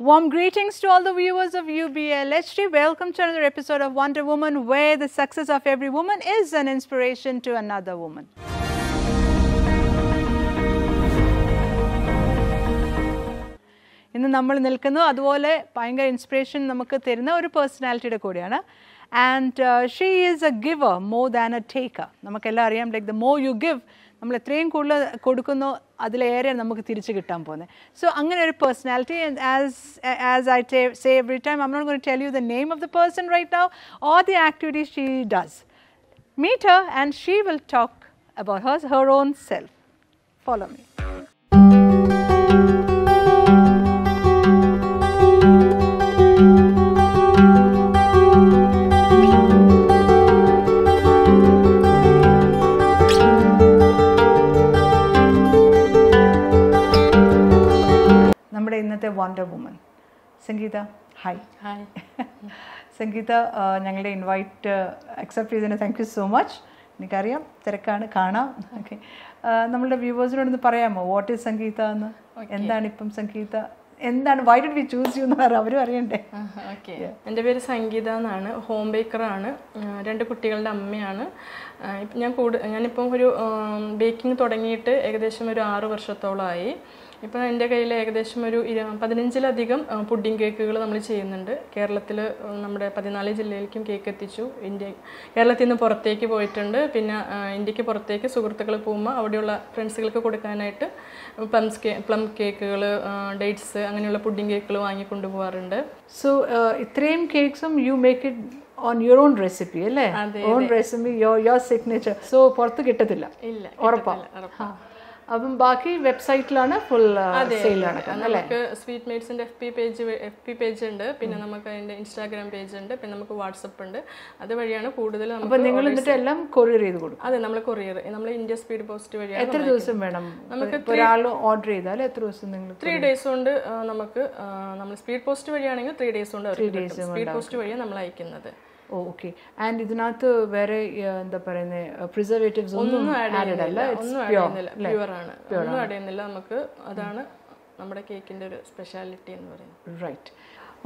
Warm greetings to all the viewers of UBL HD. Welcome to another episode of Wonder Woman, where the success of every woman is an inspiration to another woman. ഇന്ന് നമ്മൾ നിൽക്കുന്നു അതുപോലെ ഭയങ്കര inspiration നമുക്ക് തരുന്ന ഒരു പേഴ്സണാലിറ്റിയുടെ കൂടിയാണ് and she is a giver more than a taker നമുക്കെല്ലാം അറിയാം like the more you give നമ്മൾ എത്രയും കൂടുതൽ കൊടുക്കുന്നോ അതിലേറെ നമുക്ക് തിരിച്ച് കിട്ടാൻ പോകുന്നത് സോ അങ്ങനെ ഒരു personality as as I say every time I'm not gonna tell you the name of the person right now or the activity she does meet her and she will talk about her, her own self. Follow me. Wonder woman Sangeetha hi hi Sangeetha ഞങ്ങളുടെ invite accept ചെയ്തതിന് thank you so much എനിക്കറിയാം തിരക്കാണ് കാണാം. Okay നമ്മളുടെ വ്യൂവേഴ്സിനോടൊന്ന് പറയാമോ? What is സംഗീത എന്ന്? എന്താണ് ഇപ്പം സംഗീത? എന്താണ് why did we choose you എന്ന് പറയാം അവരും അറിയണ്ടേ? ഓക്കെ എന്റെ പേര് സംഗീത എന്നാണ്. ഹോം ബേക്കറാണ് രണ്ട് കുട്ടികളുടെ അമ്മയാണ്. ഞാൻ കൂടു ഞാനിപ്പം ഒരു ബേക്കിംഗ് തുടങ്ങിയിട്ട് ഏകദേശം ഒരു ആറ് വർഷത്തോളമായി. ഇപ്പം എന്റെ കയ്യിൽ ഏകദേശം ഒരു ഇരു പതിനഞ്ചിലധികം പുഡിംഗ് കേക്കുകൾ നമ്മൾ ചെയ്യുന്നുണ്ട്. കേരളത്തിൽ നമ്മുടെ പതിനാല് ജില്ലയിലേക്കും കേക്ക് എത്തിച്ചു. ഇന്ത്യ കേരളത്തിൽ നിന്ന് പുറത്തേക്ക് പോയിട്ടുണ്ട്. പിന്നെ ഇന്ത്യയ്ക്ക് പുറത്തേക്ക് സുഹൃത്തുക്കൾ പോകുമ്പോൾ അവിടെയുള്ള ഫ്രണ്ട്സുകൾക്ക് കൊടുക്കാനായിട്ട് പ്ലംസ് കേ പ്ലം കേക്കുകൾ ഡേറ്റ്സ് അങ്ങനെയുള്ള പുഡിംഗ് കേക്കുകൾ വാങ്ങിക്കൊണ്ട് പോകാറുണ്ട് സോ ഇത്രയും കേക്ക്സും you make it on your own recipe അല്ലേ? Own recipe your your signature so പുറത്ത് കിട്ടത്തില്ല. ഇല്ല ഉറപ്പാണ്. അപ്പം ബാക്കി വെബ്സൈറ്റിലാണ് ഫുൾ സെയിൽ നമുക്ക് sweet മെയ്ഡ്സിന്റെ F P page F P page ഉണ്ട്. പിന്നെ നമുക്ക് അതിന്റെ ഇൻസ്റ്റാഗ്രാം പേജ് ഉണ്ട്. പിന്നെ നമുക്ക് വാട്സപ്പ് ഉണ്ട്. അതുവഴിയാണ് കൂടുതൽ അപ്പൊ നമുക്ക് നിങ്ങൾ എന്നിട്ട് എല്ലാം കൊറിയർ ചെയ്ത് കൊടുക്കും. അതെ നമ്മൾ കൊറിയർ നമ്മൾ ഇന്ത്യ സ്പീഡ് പോസ്റ്റ് വഴിയാണ് എത്ര ദിവസം വേണം? നമുക്ക് ഒരാൾ ഓർഡർ ചെയ്താൽ എത്ര ദിവസം നിങ്ങൾ ത്രീ ഡേയ്സ് കൊണ്ട് നമുക്ക് നമ്മൾ സ്പീഡ് പോസ്റ്റ് വഴിയാണെങ്കിൽ ത്രീ ഡേയ്സ് കൊണ്ട് സ്പീഡ് പോസ്റ്റ് വഴിയാണ് നമ്മൾ അയക്കുന്നത്. ഓക്കെ ആൻഡ് ഇതിനകത്ത് വേറെ എന്താ പറയുന്നത് പ്രിസർവേറ്റീവ്സ് ഒന്നും ആഡ് അല്ല. ഒന്നും പ്യുവർ ആണ്. ഒന്നും ആഡ് ചെയ്യുന്നില്ല. നമുക്ക് അതാണ് നമ്മുടെ കേക്കിന്റെ ഒരു സ്പെഷ്യാലിറ്റി എന്ന് പറയുന്നത്. റൈറ്റ്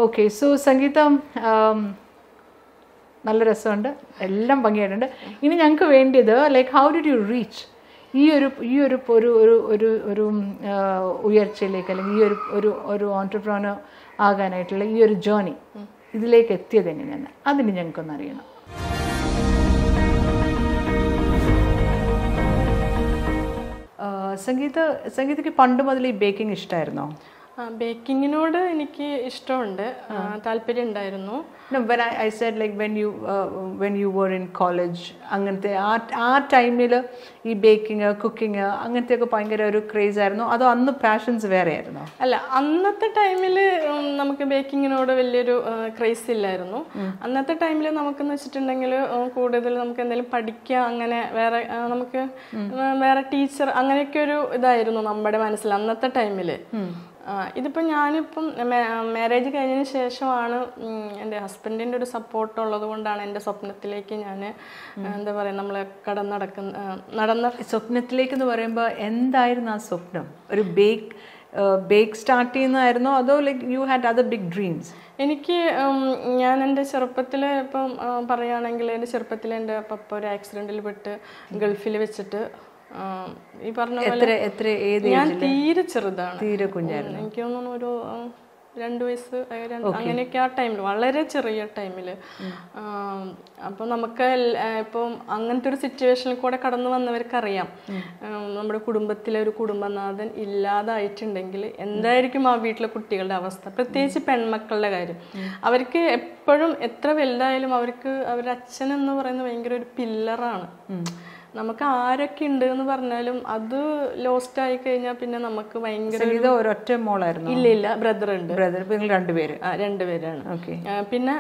ഓക്കെ സോ സംഗീതം നല്ല രസമുണ്ട്. എല്ലാം ഭംഗിയായിട്ടുണ്ട്. ഇനി ഞങ്ങൾക്ക് വേണ്ടിയത് like how did you reach ഈ ഒരു ഈ ഒരു ഒരു ഒരു ഒരു ഒരു ഉയർച്ചയിലേക്ക് അല്ലെങ്കിൽ ഈ ഒരു ഒരു ഒരു ഓൺടർപ്രോണർ ആകാനായിട്ടുള്ള ഈ ഒരു ജേർണി ഇതിലേക്ക് എത്തിയത് എങ്ങനെയാണ്? അതിന് ഞങ്ങൾക്കൊന്നറിയണം സംഗീത സംഗീതയ്ക്ക് പണ്ട് മുതൽ ഈ ബേക്കിംഗ് ഇഷ്ടമായിരുന്നോ ബേക്കിങ്ങിനോട് എനിക്ക് ഇഷ്ടമുണ്ട്. താല്പര്യം ഉണ്ടായിരുന്നു I said like when said like when you in when you were in college അങ്ങനത്തെ ആ ആ ടൈമിൽ ഈ ബേക്കിംഗ് കുക്കിംഗ് അങ്ങനത്തെ ഒക്കെ ഭയങ്കര ഒരു ക്രേസ് ആയിരുന്നു. അതോ അന്ന് പാഷൻസ് വേറെ ആയിരുന്നു അല്ല അന്നത്തെ ടൈമിൽ നമുക്ക് ബേക്കിങ്ങിനോട് വലിയൊരു ക്രേസ് ഇല്ലായിരുന്നു. അന്നത്തെ ടൈമിൽ നമുക്കെന്ന് വെച്ചിട്ടുണ്ടെങ്കിൽ കൂടുതൽ നമുക്ക് എന്തെങ്കിലും പഠിക്കുക അങ്ങനെ വേറെ നമുക്ക് വേറെ ടീച്ചർ അങ്ങനെയൊക്കെ ഒരു ഇതായിരുന്നു നമ്മുടെ മനസ്സിൽ അന്നത്തെ ടൈമിൽ ഇതിപ്പോൾ ഞാനിപ്പം മാരേജ് കഴിഞ്ഞതിന് ശേഷമാണ് എന്റെ ഹസ്ബൻഡിന്റെ ഒരു സപ്പോർട്ട് ഉള്ളത് കൊണ്ടാണ് എന്റെ സ്വപ്നത്തിലേക്ക് ഞാൻ എന്താ പറയുക നമ്മൾ കടന്നടക്കുന്ന നടക്കുന്ന നടന്ന സ്വപ്നത്തിലേക്ക് എന്ന് പറയുമ്പോൾ എന്തായിരുന്നു ആ സ്വപ്നം? ഒരു ബേക്ക് ബേക്ക് സ്റ്റാർട്ട് ചെയ്യുന്നതായിരുന്നോ? അതോ like you had other big dreams എനിക്ക് ഞാൻ എന്റെ ചെറുപ്പത്തിൽ ഇപ്പം പറയുകയാണെങ്കിൽ എന്റെ ചെറുപ്പത്തിൽ എന്റെ പപ്പ ഒരു ആക്സിഡന്റിൽ പെട്ട് ഗൾഫിൽ വെച്ചിട്ട് ഈ പറഞ്ഞ പോലെ എത്ര ഏത് ഞാൻ തീരെ ചെറുതാണ്. തീരെ കുഞ്ഞായിരുന്നു. എനിക്ക് തോന്നുന്നു ഒരു രണ്ടു വയസ്സ് അങ്ങനെയൊക്കെ ആ ടൈമിൽ വളരെ ചെറിയ ടൈമിൽ അപ്പോൾ നമുക്ക് ഇപ്പം അങ്ങനത്തെ ഒരു സിറ്റുവേഷനിൽ കൂടെ കടന്നു വന്നവർക്കറിയാം. നമ്മുടെ കുടുംബത്തിലെ ഒരു കുടുംബനാഥൻ ഇല്ലാതായിട്ടുണ്ടെങ്കിൽ എന്തായിരിക്കും ആ വീട്ടിലെ കുട്ടികളുടെ അവസ്ഥ? പ്രത്യേകിച്ച് പെൺമക്കളുടെ കാര്യം. അവർക്ക് എപ്പോഴും എത്ര വലുതായാലും അവർക്ക് അവരുടെ അച്ഛൻ എന്ന് പറയുന്നത് ഭയങ്കര ഒരു പില്ലറാണ് നമുക്ക് ആരൊക്കെ ഉണ്ട് എന്ന് പറഞ്ഞാലും അത് ലോസ്റ്റ് ആയി കഴിഞ്ഞാൽ പിന്നെ നമുക്ക് ഭയങ്കര ഒരൊറ്റ മോളായിരുന്നു. ഇല്ല ഇല്ല ബ്രദർ ഉണ്ട്. ബ്രദർ നിങ്ങൾ രണ്ടുപേര്. ആ, രണ്ടുപേരാണ്. പിന്നെ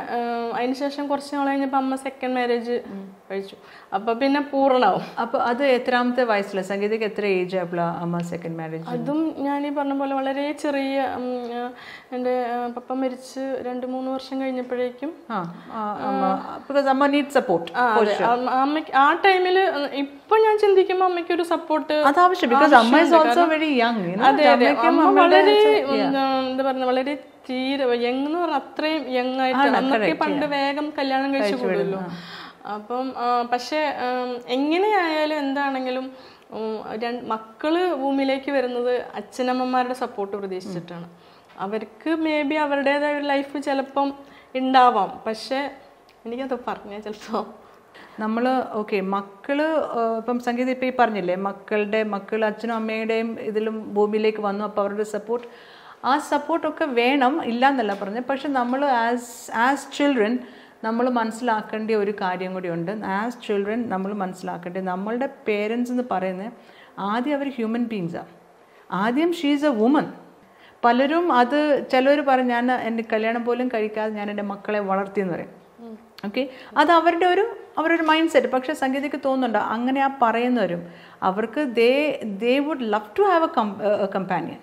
അതിനുശേഷം കുറച്ച് നാൾ കഴിഞ്ഞപ്പോൾ അമ്മ സെക്കൻഡ് മാരേജ് കഴിച്ചു. അപ്പൊ പിന്നെ പൂർണമാവും അപ്പൊ അത് എത്രാമത്തെ വയസ്സിലെ? സംഗീതയ്ക്ക് എത്ര ഏജ് ആയപ്പോഴാണ് അമ്മ സെക്കൻഡ് മാരേജ് അതും ഞാൻ ഈ പറഞ്ഞ പോലെ വളരെ ചെറിയ എന്റെ പപ്പ മരിച്ച് രണ്ട് മൂന്ന് വർഷം കഴിഞ്ഞപ്പോഴേക്കും അമ്മ നീഡ് സപ്പോർട്ട് ആ ടൈമിൽ ഇപ്പൊ ഞാൻ ചിന്തിക്കുമ്പോ അമ്മയ്ക്ക് ഒരു സപ്പോർട്ട് അത് ആവശ്യം ബിക്കോസ് അമ്മ ഇസ് ഓൾസോ വെരി യങ് അതെ. അതെ അമ്മ വളരെ എന്താ പറയുക വളരെ തീരെ യങ് എന്ന് പറഞ്ഞാൽ അത്രയും യങ് ആയിട്ട് അന്നൊക്കെ പണ്ട് വേഗം കല്യാണം കഴിച്ചു കൂടുമല്ലോ. അപ്പം പക്ഷെ എങ്ങനെയായാലും എന്താണെങ്കിലും മക്കൾ ഭൂമിയിലേക്ക് വരുന്നത് അച്ഛനമ്മമാരുടെ സപ്പോർട്ട് പ്രതീക്ഷിച്ചിട്ടാണ്. അവർക്ക് മേ ബി അവരുടേതായ ഒരു ലൈഫ് ചിലപ്പം ഉണ്ടാവാം. പക്ഷെ എനിക്കത് പറഞ്ഞാൽ ചിലപ്പോ നമ്മൾ ഓക്കെ മക്കൾ ആ, ഇപ്പം സംഗീത ഇപ്പം ഈ പറഞ്ഞില്ലേ മക്കളുടെ മക്കൾ അച്ഛനും അമ്മയുടെയും ഇതിലും ഭൂമിയിലേക്ക് വന്നു അപ്പോൾ അവരുടെ സപ്പോർട്ട് ആ സപ്പോർട്ടൊക്കെ വേണം ഇല്ല എന്നല്ല പറഞ്ഞത് പക്ഷെ നമ്മൾ ആസ് ആസ് ചിൽഡ്രൻ നമ്മൾ മനസ്സിലാക്കേണ്ട ഒരു കാര്യം കൂടിയുണ്ട് ആസ് ചിൽഡ്രൻ നമ്മൾ മനസ്സിലാക്കേണ്ടത് നമ്മളുടെ പേരൻസ് എന്ന് പറയുന്നത് ആദ്യം അവർ ഹ്യൂമൻ ബീങ്സാണ് ആദ്യം ഷീസ് എ വുമൻ പലരും അത് ചിലർ പറയും ഞാൻ എന്റെ കല്യാണം പോലും കഴിക്കാതെ ഞാൻ എന്റെ മക്കളെ വളർത്തിയെന്ന് പറയും. ഓക്കെ അത് അവരുടെ ഒരു അവരുടെ ഒരു മൈൻഡ് സെറ്റ് പക്ഷേ സംഗീതയ്ക്ക് തോന്നുന്നുണ്ട് അങ്ങനെ ആ പറയുന്നവരും അവർക്ക് they they would love to have a companion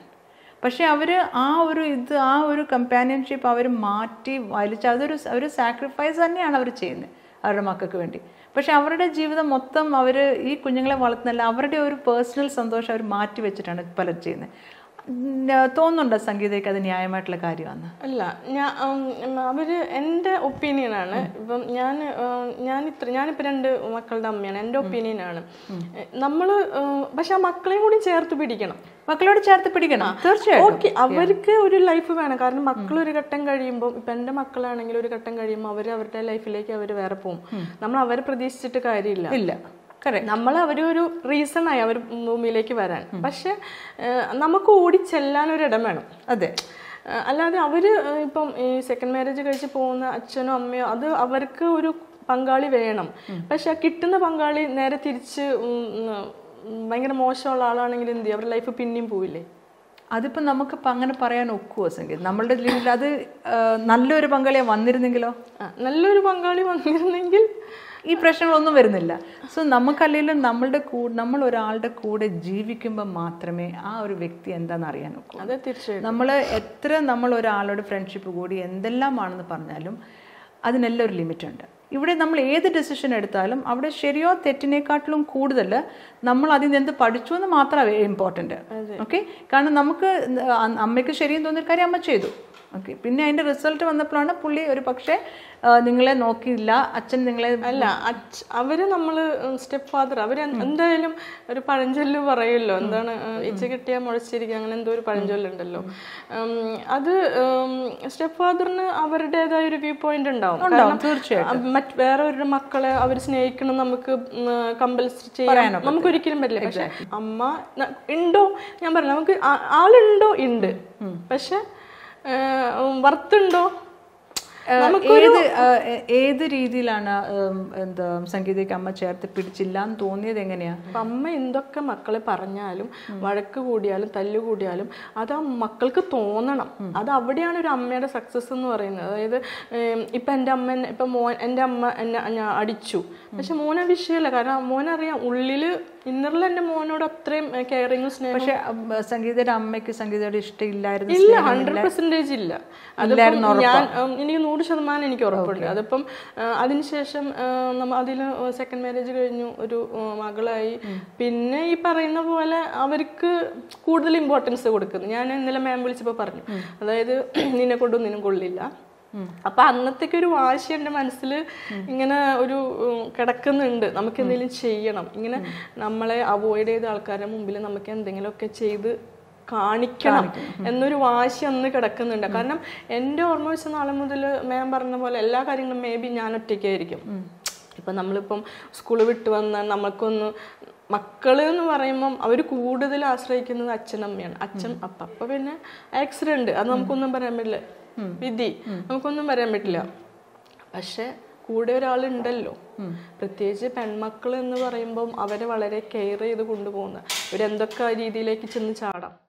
പക്ഷേ അവർ ആ ഒരു ഇത് ആ ഒരു കമ്പാനിയൻഷിപ്പ് അവർ മാറ്റി വലിച്ച അതൊരു ഒരു സാക്രിഫൈസ് തന്നെയാണ് അവർ ചെയ്യുന്നത് അവരുടെ മക്കൾക്ക് വേണ്ടി. പക്ഷേ അവരുടെ ജീവിതം മൊത്തം അവർ ഈ കുഞ്ഞുങ്ങളെ വളർത്തുന്നില്ല അവരുടെ ഒരു പേഴ്സണൽ സന്തോഷം അവർ മാറ്റി വെച്ചിട്ടാണ് പലർ ചെയ്യുന്നത്. തോന്നുന്നുണ്ടോ സംഗീതയ്ക്ക് അത് ന്യായമായിട്ടുള്ള കാര്യമാണ് അല്ല ഞാൻ അവർ എന്റെ ഒപ്പീനിയനാണ് ഇപ്പം ഞാൻ ഞാൻ ഇത്ര ഞാനിപ്പോൾ രണ്ട് മക്കളുടെ അമ്മയാണ്. എന്റെ ഒപ്പീനിയനാണ് നമ്മൾ പക്ഷെ ആ മക്കളെയും കൂടി ചേർത്ത് പിടിക്കണം. മക്കളോട് ചേർത്ത് പിടിക്കണം? തീർച്ചയായിട്ടും. ഓക്കെ അവർക്ക് ഒരു ലൈഫ് വേണം. കാരണം മക്കൾ ഒരു ഘട്ടം കഴിയുമ്പോൾ ഇപ്പൊ എന്റെ മക്കളാണെങ്കിൽ ഒരു ഘട്ടം കഴിയുമ്പോൾ അവർ അവരുടെ ലൈഫിലേക്ക് അവർ വേറെ പോകും നമ്മൾ അവരെ പ്രതീക്ഷിച്ചിട്ട് കാര്യമില്ല. ഇല്ല. നമ്മൾ അവരൊരു ആയി അവർ ഭൂമിയിലേക്ക് വരാൻ. പക്ഷെ നമുക്ക് ഓടി ഓടിച്ചെല്ലാൻ ഒരു ഇടം വേണം. അതെ. അല്ലാതെ അവർ ഏഹ്, ഇപ്പം ഈ സെക്കൻഡ് മാരേജ് കഴിച്ച് പോകുന്ന അച്ഛനോ അമ്മയോ അത് അവർക്ക് ഒരു പങ്കാളി വേണം. പക്ഷെ കിട്ടുന്ന പങ്കാളി നേരെ തിരിച്ച് ഭയങ്കര മോശമുള്ള ആളാണെങ്കിൽ എന്ത് ചെയ്യും? അവരുടെ ലൈഫ് പിന്നെയും പോവില്ലേ? അതിപ്പോൾ നമുക്കിപ്പോൾ അങ്ങനെ പറയാൻ ഒക്കുവോ സംഗീതം? നമ്മളുടെ ജീവിതത്തിൽ അത് നല്ലൊരു പങ്കാളിയെ വന്നിരുന്നെങ്കിലോ? നല്ലൊരു പങ്കാളി വന്നിരുന്നെങ്കിൽ ഈ പ്രശ്നങ്ങളൊന്നും വരുന്നില്ല. സോ നമുക്കല്ലെങ്കിലും നമ്മളുടെ കൂടെ നമ്മൾ ഒരാളുടെ കൂടെ ജീവിക്കുമ്പോൾ മാത്രമേ ആ ഒരു വ്യക്തി എന്താണെന്ന് അറിയാൻ നോക്കൂ അത് തീർച്ചയായും നമ്മൾ എത്ര നമ്മൾ ഒരാളോട് ഫ്രണ്ട്ഷിപ്പ് കൂടി എന്തെല്ലാമാണെന്ന് പറഞ്ഞാലും അതിനെല്ലാം ഒരു ലിമിറ്റ് ഉണ്ട്. ഇവിടെ നമ്മൾ ഏത് ഡെസിഷൻ എടുത്താലും അവിടെ ശരിയോ തെറ്റിനേക്കാട്ടിലും കൂടുതൽ നമ്മൾ അതിൽ നിന്ന് എന്ത് പഠിച്ചു എന്ന് മാത്രമേ ഇമ്പോർട്ടന്റ് ഓക്കെ കാരണം നമുക്ക് അമ്മയ്ക്ക് ശരിയെന്ന് തോന്നിയ കാര്യം അമ്മ ചെയ്തു. ഓക്കെ പിന്നെ അതിന്റെ റിസൾട്ട് വന്നപ്പോഴാണ് പുള്ളി ഒരു പക്ഷേ നിങ്ങളെ നോക്കിയില്ല. അച്ഛൻ നിങ്ങളെ അല്ല അവർ നമ്മൾ സ്റ്റെപ്പ് ഫാദർ അവർ എന്തായാലും ഒരു പഴഞ്ചൊല്ല് പറയുമല്ലോ. എന്താണ് ഇച്ച കിട്ടിയാൽ മുഴച്ചിരിക്കുക അങ്ങനെ എന്തോ ഒരു പഴഞ്ചൊല്ലുണ്ടല്ലോ. അത് സ്റ്റെപ്പ് ഫാദറിന് അവരുടേതായ ഒരു വ്യൂ പോയിന്റ് ഉണ്ടാവും. തീർച്ചയായും മറ്റ് വേറെ ഒരു മക്കളെ അവർ സ്നേഹിക്കണം നമുക്ക് കമ്പൽസറി ചെയ്യാൻ നമുക്ക് ഒരിക്കലും പറ്റില്ല. പക്ഷെ അമ്മ ഉണ്ടോ? ഞാൻ പറഞ്ഞു നമുക്ക് ആളുണ്ടോ? ഉണ്ട്. പക്ഷെ വർത്തുണ്ടോ? ഏത് രീതിയിലാണ് എന്താ സംഗീതയ്ക്ക് അമ്മ ചേർത്ത് പിടിച്ചില്ല എന്ന് തോന്നിയത് എങ്ങനെയാ? അമ്മ എന്തൊക്കെ മക്കളെ പറഞ്ഞാലും വഴക്ക് കൂടിയാലും തല്ലു കൂടിയാലും അത് ആ മക്കൾക്ക് തോന്നണം. അത് അവിടെയാണ് ഒരു അമ്മയുടെ സക്സസ് എന്ന് പറയുന്നത്. അതായത് ഇപ്പം എന്റെ അമ്മ ഇപ്പം മോൻ എന്റെ അമ്മ എന്നെ അടിച്ചു. പക്ഷെ മോനെ വിഷയമല്ല കാരണം മോനറിയാം ഉള്ളിൽ ഇന്നറിൽ എന്റെ മോനോട് അത്രയും കെയറിംഗ് സ്നേഹം പക്ഷെ സംഗീതയുടെ അമ്മയ്ക്ക് സംഗീതയുടെ ഇഷ്ടമില്ലായിരുന്നു ഇല്ല ഹൺഡ്രഡ് പെർസെന്റേജ് ഇല്ല. അതിപ്പം ഞാൻ എനിക്ക് നൂറ് ശതമാനം എനിക്ക് ഉറപ്പുണ്ട്. അതിപ്പം അതിനുശേഷം നമ്മ അതിൽ സെക്കൻഡ് മാരേജ് കഴിഞ്ഞു ഒരു മകളായി. പിന്നെ ഈ പറയുന്ന പോലെ അവർക്ക് കൂടുതൽ ഇമ്പോർട്ടൻസ് കൊടുക്കുന്നു. ഞാൻ ഇന്നലെ മാം വിളിച്ചപ്പോൾ പറഞ്ഞു. അതായത് നിന്നെ കൊണ്ടൊന്നിനും നിന്നും കൊള്ളില്ല. അപ്പൊ അന്നത്തേക്ക് ഒരു വാശി എന്റെ മനസ്സിൽ ഇങ്ങനെ ഒരു കിടക്കുന്നുണ്ട്. നമുക്ക് എന്തെങ്കിലും ചെയ്യണം. ഇങ്ങനെ നമ്മളെ അവോയ്ഡ് ചെയ്ത ആൾക്കാരുടെ മുമ്പിൽ നമുക്ക് എന്തെങ്കിലുമൊക്കെ ചെയ്ത് കാണിക്കണം എന്നൊരു വാശി അന്ന് കിടക്കുന്നുണ്ട്. കാരണം എന്റെ ഓർമ്മ വെച്ച നാളെ മുതൽ മാം പറഞ്ഞ പോലെ എല്ലാ കാര്യങ്ങളും മേ ബി ഞാൻ ഒറ്റയ്ക്കായിരിക്കും. ഇപ്പം നമ്മളിപ്പം സ്കൂൾ വിട്ട് വന്നാൽ നമ്മൾക്കൊന്ന് മക്കൾ എന്ന് പറയുമ്പം അവർ കൂടുതൽ ആശ്രയിക്കുന്നത് അച്ഛനമ്മയാണ്. അച്ഛൻ അപ്പ അപ്പം പിന്നെ ആക്സിഡന്റ് അത് നമുക്കൊന്നും പറയാൻ പറ്റില്ല. വിധി. നമുക്കൊന്നും പറയാൻ പറ്റില്ല. പക്ഷെ കൂടെ ഒരാളുണ്ടല്ലോ. പ്രത്യേകിച്ച് പെൺമക്കൾ എന്ന് പറയുമ്പം അവരെ വളരെ കെയർ ചെയ്ത് കൊണ്ടുപോകുന്ന ഇവരെന്തൊക്കെ രീതിയിലേക്ക് ചെന്ന് ചാടാം.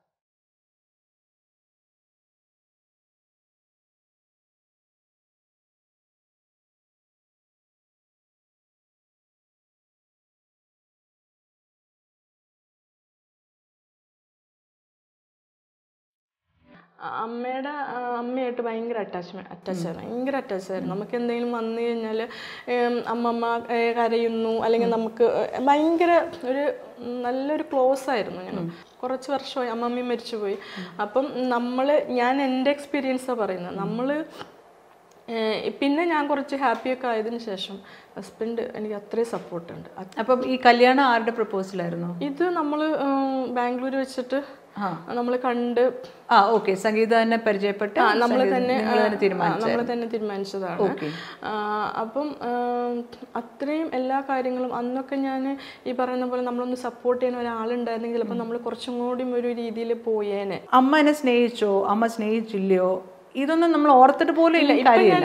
അമ്മയുടെ അമ്മയായിട്ട് ഭയങ്കര അറ്റാച്ച്മെന്റ് അറ്റാച്ച് ആയിരുന്നു ഭയങ്കര അറ്റാച്ച് ആയിരുന്നു. നമുക്ക് എന്തെങ്കിലും വന്നു കഴിഞ്ഞാൽ അമ്മമ്മ കരയുന്നു അല്ലെങ്കിൽ നമുക്ക് ഭയങ്കര ഒരു നല്ലൊരു ക്ലോസ് ആയിരുന്നു ഞങ്ങൾ. കുറച്ച് വർഷമായി അമ്മമ്മയും മരിച്ചുപോയി. അപ്പം നമ്മൾ ഞാൻ എന്റെ എക്സ്പീരിയൻസാണ് പറയുന്നത്. നമ്മൾ പിന്നെ ഞാൻ കുറച്ച് ഹാപ്പിയൊക്കെ ആയതിനു ശേഷം ഹസ്ബൻഡ് എനിക്ക് അത്രയും സപ്പോർട്ടുണ്ട് അപ്പം ഈ കല്യാണം ആരുടെ പ്രപ്പോസലായിരുന്നു ഇത് നമ്മൾ ബാംഗ്ലൂർ വെച്ചിട്ട്. നമ്മൾ കണ്ട് ആ ഓക്കെ. സംഗീത തന്നെ പരിചയപ്പെട്ട് നമ്മൾ തന്നെ നമ്മൾ തന്നെ തീരുമാനിച്ചതാണ്. അപ്പം അത്രയും എല്ലാ കാര്യങ്ങളും അന്നൊക്കെ ഞാൻ ഈ പറയുന്ന പോലെ നമ്മളൊന്ന് സപ്പോർട്ട് ചെയ്യുന്ന ഒരാളുണ്ടായിരുന്നെങ്കിൽ അപ്പൊ നമ്മൾ കുറച്ചും കൂടി ഒരു രീതിയിൽ പോയേനെ. അമ്മ എന്നെ സ്നേഹിച്ചോ? അമ്മ സ്നേഹിച്ചില്ലയോ? ഇതൊന്നും നമ്മൾ ഓർത്തിട്ട് പോലും ഇല്ല.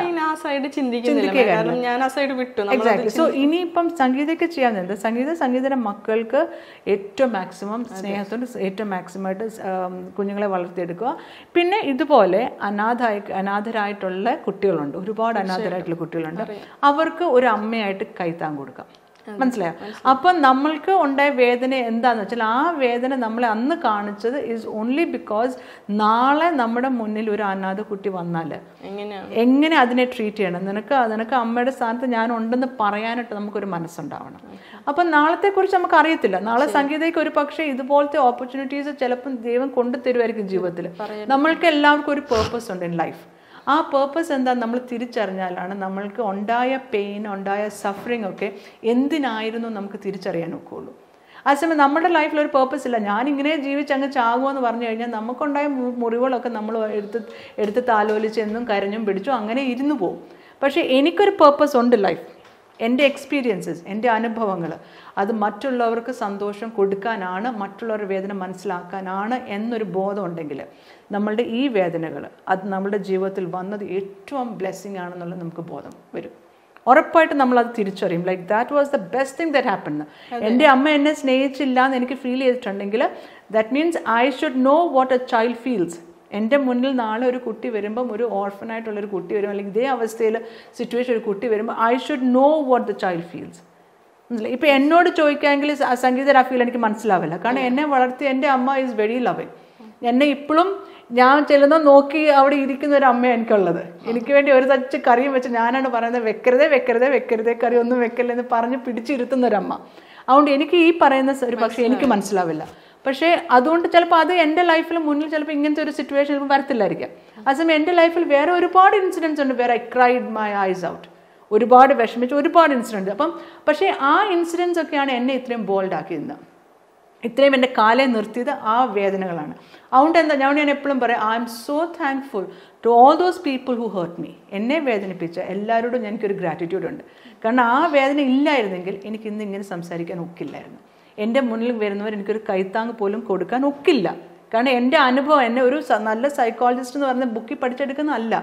ഞാൻ ആ സൈഡ് ചിന്തിക്കുന്നില്ല. കാരണം ഞാൻ ആ സൈഡ് വിട്ടു. സോ ഇനിയിപ്പം സംഗീതയ്ക്ക് ചെയ്യാൻ സംഗീത സംഗീതയുടെ മക്കൾക്ക് ഏറ്റവും മാക്സിമം സ്നേഹത്തോട് ഏറ്റവും മാക്സിമം ആയിട്ട് സ്, കുഞ്ഞുങ്ങളെ വളർത്തിയെടുക്കുക. പിന്നെ ഇതുപോലെ അനാഥായി അനാഥരായിട്ടുള്ള കുട്ടികളുണ്ട്. ഒരുപാട് അനാഥരായിട്ടുള്ള കുട്ടികളുണ്ട്. അവർക്ക് ഒരു അമ്മയായിട്ട് കൈത്താൻ കൊടുക്കാം. മനസ്സിലായോ? അപ്പം നമ്മൾക്ക് ഉണ്ടായ വേദന എന്താന്ന് വെച്ചാൽ ആ വേദന നമ്മളെ അന്ന് കാണിച്ചത് ഈസ് ഓൺലി ബിക്കോസ് നാളെ നമ്മുടെ മുന്നിൽ ഒരു അനാഥ കുട്ടി വന്നാൽ. എങ്ങനെ അതിനെ ട്രീറ്റ് ചെയ്യണം? നിനക്ക് നിനക്ക് അമ്മയുടെ സ്ഥാനത്ത് ഞാൻ ഉണ്ടെന്ന് പറയാനായിട്ട് നമുക്കൊരു മനസ്സുണ്ടാവണം. അപ്പം നാളത്തെക്കുറിച്ച് നമുക്ക് അറിയത്തില്ല. നാളെ സംഗീതയ്ക്ക് ഒരു പക്ഷേ ഇതുപോലത്തെ ഓപ്പർച്യൂണിറ്റീസ് ചിലപ്പം ദൈവം കൊണ്ടു തരുമായിരിക്കും ജീവിതത്തിൽ നമ്മൾക്ക് എല്ലാവർക്കും ഒരു പേർപ്പസ് ഉണ്ട് ഇൻ ലൈഫ് ആ പേർപ്പസ് എന്താ നമ്മൾ തിരിച്ചറിഞ്ഞാലാണ് നമ്മൾക്ക് ഉണ്ടായ പെയിൻ ഉണ്ടായ സഫറിങ് ഒക്കെ എന്തിനായിരുന്നു നമുക്ക് തിരിച്ചറിയാൻ ഒക്കുള്ളൂ അതേസമയം നമ്മുടെ ലൈഫിൽ ഒരു പേർപ്പസ് ഇല്ല. ഞാനിങ്ങനെ ജീവിച്ച് അങ്ങ് ചാകുമെന്ന് പറഞ്ഞു കഴിഞ്ഞാൽ നമുക്കുണ്ടായ മുറിവുകളൊക്കെ നമ്മൾ എടുത്ത് എടുത്ത് താലോലിച്ച് എന്നും കരഞ്ഞും പിടിച്ചും അങ്ങനെ ഇരുന്നു പോകും. പക്ഷേ എനിക്കൊരു പേർപ്പസ് ഉണ്ട് ലൈഫ് എന്റെ എക്സ്പീരിയൻസസ് എന്റെ അനുഭവങ്ങൾ അത് മറ്റുള്ളവർക്ക് സന്തോഷം കൊടുക്കാനാണ് മറ്റുള്ളവരുടെ വേദന മനസ്സിലാക്കാനാണ് എന്നൊരു ബോധം ഉണ്ടെങ്കിൽ നമ്മളുടെ ഈ വേദനകൾ അത് നമ്മുടെ ജീവിതത്തിൽ വന്നത് ഏറ്റവും ബ്ലെസ്സിങ് ആണെന്നുള്ള നമുക്ക് ബോധം വരും. ഉറപ്പായിട്ട് നമ്മൾ അത് തിരിച്ചറിയും. Like that was the best thing that happen എന്റെ അമ്മ എന്നെ സ്നേഹിച്ചില്ല എന്ന് എനിക്ക് ഫീൽ ചെയ്തിട്ടുണ്ടെങ്കിൽ that means I should know what a child feels എന്റെ മുന്നിൽ നാളെ ഒരു കുട്ടി വരുമ്പം ഒരു ഓർഫനായിട്ടുള്ളൊരു കുട്ടി വരും അല്ലെങ്കിൽ ഇതേ അവസ്ഥയിൽ സിറ്റുവേഷൻ ഒരു കുട്ടി വരുമ്പോൾ I should know what the child feels ഇപ്പം എന്നോട് ചോദിക്കാമെങ്കിൽ സംഗീത രാഫീൽ എനിക്ക് മനസ്സിലാവില്ല. കാരണം എന്നെ വളർത്തി എന്റെ അമ്മ ഈസ് വെരി ലവിങ് എന്നെ ഇപ്പോഴും ഞാൻ ചെല്ലുന്ന നോക്കി അവിടെ ഇരിക്കുന്ന ഒരു അമ്മയാണ് എനിക്കുള്ളത്. എനിക്ക് വേണ്ടി ഒരു തച്ച് കറിയും വെച്ച് ഞാനാണ് പറയുന്നത് വെക്കരുതേ വെക്കരുതേ വെക്കരുതേ കറി ഒന്നും വെക്കല്ലെന്ന് പറഞ്ഞ് പിടിച്ചിരുത്തുന്ന ഒരു അമ്മ. അതുകൊണ്ട് എനിക്ക് ഈ പറയുന്ന ഒരു പക്ഷേ എനിക്ക് മനസ്സിലാവില്ല. പക്ഷേ അതുകൊണ്ട് ചിലപ്പോൾ അത് എന്റെ ലൈഫിൽ മുന്നിൽ ചിലപ്പോൾ ഇങ്ങനത്തെ ഒരു സിറ്റുവേഷൻ ചിലപ്പോൾ വരത്തില്ലായിരിക്കാം. അതേസമയം എന്റെ ലൈഫിൽ വേറെ ഒരുപാട് ഇൻസിഡൻസ് ഉണ്ട്. വേറെ I cried my eyes out ഒരുപാട് വിഷമിച്ച് ഒരുപാട് ഇൻസിഡന്റ് അപ്പം പക്ഷേ ആ ഇൻസിഡൻസ് ഒക്കെയാണ് എന്നെ ഇത്രയും ബോൾഡ് ആക്കിയിരുന്നത്. ഇത്രയും എന്റെ കാലെ നിർത്തിയത് ആ വേദനകളാണ്. അതുകൊണ്ട് എന്താ ഞാൻ ഞാൻ എപ്പോഴും പറയാം I am so thankful to all those people who hurt me എന്നെ വേദനിപ്പിച്ച എല്ലാവരോടും എനിക്കൊരു ഗ്രാറ്റിറ്റ്യൂഡ് ഉണ്ട്. കാരണം ആ വേദന ഇല്ലായിരുന്നെങ്കിൽ എനിക്ക് ഇന്ന് ഇങ്ങനെ സംസാരിക്കാൻ ഒക്കില്ലായിരുന്നു. എന്റെ മുന്നിൽ വരുന്നവർ എനിക്കൊരു കൈത്താങ് പോലും കൊടുക്കാൻ ഒക്കില്ല. കാരണം എന്റെ അനുഭവം എന്നെ ഒരു നല്ല സൈക്കോളജിസ്റ്റ് എന്ന് പറഞ്ഞ ബുക്കിൽ പഠിച്ചെടുക്കുന്നതല്ല.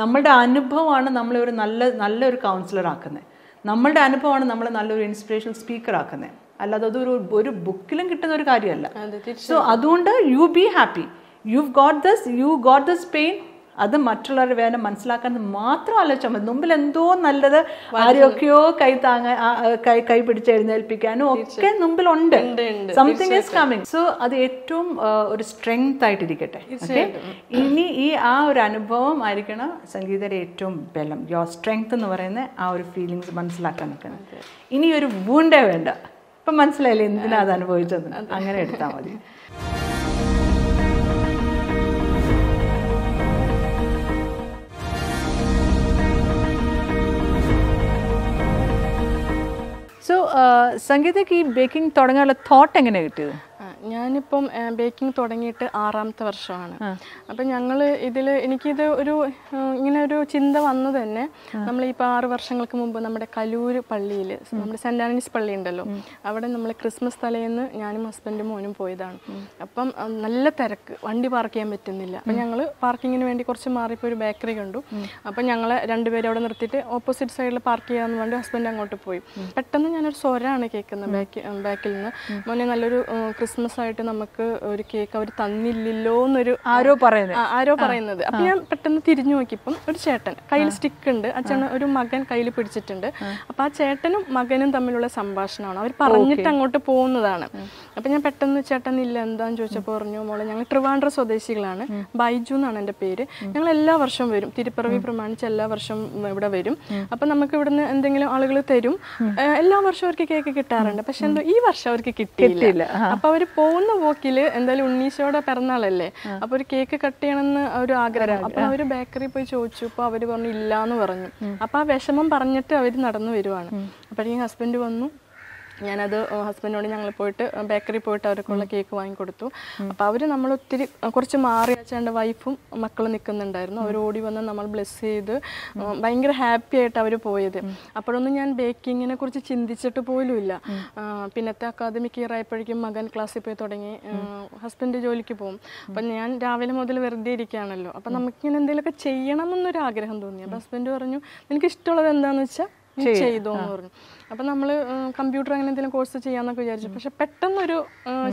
നമ്മളുടെ അനുഭവമാണ് നമ്മളെ ഒരു നല്ല നല്ലൊരു കൗൺസിലർ ആക്കുന്നത് നമ്മളുടെ അനുഭവമാണ് നമ്മളെ നല്ലൊരു ഇൻസ്പിറേഷണൽ സ്പീക്കർ ആക്കുന്നത് അല്ലാതെ അതൊരു ഒരു ബുക്കിലും കിട്ടുന്ന ഒരു കാര്യമല്ല. സോ അതുകൊണ്ട് you be happy you got this you got this pain അത് മറ്റുള്ളവരുടെ വേദന മനസ്സിലാക്കാൻ മാത്രം ആലോചിച്ചാൽ മതി. മുമ്പിൽ എന്തോ നല്ലത് ആരെയൊക്കെയോ കൈ താങ്ങ കൈ കൈ പിടിച്ച് എഴുന്നേൽപ്പിക്കാനും ഒക്കെ മുമ്പിലുണ്ട്. സംതിങ് ഈസ് കമ്മിങ് സോ അത് ഏറ്റവും ഒരു സ്ട്രെങ്ത് ആയിട്ടിരിക്കട്ടെ. ഓക്കെ ഇനി ഈ ആ ഒരു അനുഭവം ആയിരിക്കണം സംഗീതയുടെ ഏറ്റവും ബലം. യോ സ്ട്രെങ്ത് എന്ന് പറയുന്ന ആ ഒരു ഫീലിങ്സ് മനസ്സിലാക്കാൻ നിൽക്കുന്നത്. ഇനി ഒരു വൂണ്ടേ വേണ്ട. ഇപ്പം മനസ്സിലായില്ലേ എന്തിനാ അത് അനുഭവിച്ചത് അങ്ങനെ എടുത്താൽ മതി. സോ സംഗീതയ്ക്ക് ഈ ബേക്കിംഗ് തുടങ്ങാനുള്ള തോട്ട് എങ്ങനെ കിട്ടിയത്? ഞാനിപ്പം ബേക്കിംഗ് തുടങ്ങിയിട്ട് ആറാമത്തെ വർഷമാണ്. അപ്പം ഞങ്ങൾ ഇതിൽ എനിക്കിത് ഒരു ഇങ്ങനെ ഒരു ചിന്ത വന്നു തന്നെ. നമ്മൾ ഇപ്പോൾ ആറ് വർഷങ്ങൾക്ക് മുമ്പ് നമ്മുടെ കലൂർ പള്ളിയിൽ നമ്മുടെ സെന്റ് ആൻഡ്രീസ് പള്ളി ഉണ്ടല്ലോ. അവിടെ നമ്മൾ ക്രിസ്മസ് തലേന്ന് ഞാനും ഹസ്ബൻഡും മോനും പോയതാണ്. അപ്പം നല്ല തിരക്ക്. വണ്ടി പാർക്ക് ചെയ്യാൻ പറ്റുന്നില്ല. അപ്പം ഞങ്ങൾ പാർക്കിങ്ങിന് വേണ്ടി കുറച്ച് മാറിപ്പോൾ ഒരു ബേക്കറി കണ്ടു. അപ്പം ഞങ്ങളെ രണ്ടുപേരും അവിടെ നിർത്തിയിട്ട് ഓപ്പോസിറ്റ് സൈഡിൽ പാർക്ക് ചെയ്യാമെന്ന് വേണ്ടി ഹസ്ബൻഡ് അങ്ങോട്ട് പോയി. പെട്ടെന്ന് ഞാനൊരു സ്വരാണ് കേൾക്കുന്നത് ബാക്ക് ബാക്കിൽ നിന്ന്. മോനെ നല്ലൊരു ആ, ക്രിസ്മസ് ആയിട്ട് നമുക്ക് ഒരു കേക്ക് അവർ തന്നില്ലല്ലോ എന്നൊരു ആരോ പറയുന്നത് ആരോ പറയുന്നത്. അപ്പൊ ഞാൻ പെട്ടെന്ന് തിരിഞ്ഞു നോക്കിയപ്പം ഒരു ചേട്ടൻ കയ്യിൽ സ്റ്റിക്ക് ഉണ്ട്. അച്ഛൻ ഒരു മകൻ കയ്യിൽ പിടിച്ചിട്ടുണ്ട്. അപ്പൊ ആ ചേട്ടനും മകനും തമ്മിലുള്ള സംഭാഷണമാണ്. അവർ പറഞ്ഞിട്ട് അങ്ങോട്ട് പോകുന്നതാണ്. അപ്പൊ ഞാൻ പെട്ടെന്ന് ചേട്ടൻ ഇല്ല എന്താന്ന് ചോദിച്ചപ്പോൾ പറഞ്ഞു മോളെ ഞങ്ങൾ ട്രിവാൻഡ്ര സ്വദേശികളാണ്. ബൈജു എന്നാണ് എന്റെ പേര്. ഞങ്ങൾ എല്ലാ വർഷവും വരും. തിരുപ്പിറവി പ്രമാണിച്ച് എല്ലാ വർഷവും ഇവിടെ വരും. അപ്പൊ നമുക്ക് ഇവിടുന്ന് എന്തെങ്കിലും ആളുകൾ തരും. എല്ലാ വർഷവും അവർക്ക് കേക്ക് കിട്ടാറുണ്ട്. പക്ഷെ എന്തോ ഈ വർഷം അവർക്ക് കിട്ടിയില്ല. അപ്പൊ അവർ പോകുന്ന പോക്കിൽ എന്തായാലും ഉണ്ണീശോടെ പിറന്നാളല്ലേ? അപ്പൊ ഒരു കേക്ക് കട്ട് ചെയ്യണമെന്ന് ഒരു ആഗ്രഹം. അപ്പൊ അവർ ബേക്കറി പോയി ചോദിച്ചു. അപ്പൊ അവർ പറഞ്ഞു ഇല്ല എന്ന് പറഞ്ഞു അപ്പൊ ആ വിഷമം പറഞ്ഞിട്ട് അവർ നടന്നു വരുവാണ്. അപ്പോഴേക്കും ഹസ്ബൻഡ് വന്നു. ഞാനത് ഹസ്ബൻഡിനോട് ഞങ്ങൾ പോയിട്ട് ബേക്കറി പോയിട്ട് അവർക്കുള്ള കേക്ക് വാങ്ങിക്കൊടുത്തു അപ്പോൾ അവർ നമ്മൾ ഒത്തിരി കുറച്ച് മാറി വെച്ചാണ്ട് വൈഫും മക്കളും നിൽക്കുന്നുണ്ടായിരുന്നു അവർ ഓടി വന്ന് നമ്മൾ ബ്ലെസ് ചെയ്ത് ഭയങ്കര ഹാപ്പി ആയിട്ട് അവർ പോയത്. അപ്പോഴൊന്നും ഞാൻ ബേക്കിങ്ങിനെ കുറിച്ച് ചിന്തിച്ചിട്ട് പോലും ഇല്ല ആ, പിന്നത്തെ അക്കാദമിക് ഇയർ ആയപ്പോഴേക്കും മകൻ ക്ലാസ്സിൽ പോയി തുടങ്ങി. ഹസ്ബൻഡ് ജോലിക്ക് പോകും. അപ്പം ഞാൻ രാവിലെ മുതൽ വെറുതെ ഇരിക്കുകയാണല്ലോ. അപ്പം നമുക്കിങ്ങനെ എന്തെങ്കിലുമൊക്കെ ചെയ്യണം എന്നൊരു ആഗ്രഹം തോന്നി. അപ്പം ഹസ്ബൻഡ് പറഞ്ഞു നിനക്ക് ഇഷ്ടമുള്ളത് എന്താണെന്ന് വെച്ചാൽ ചെയ്തോന്ന് ചെയ്തോ എന്ന് പറഞ്ഞു. അപ്പം നമ്മൾ കമ്പ്യൂട്ടർ അങ്ങനെ എന്തെങ്കിലും കോഴ്സ് ചെയ്യാമെന്നൊക്കെ വിചാരിച്ചു. പക്ഷെ പെട്ടെന്നൊരു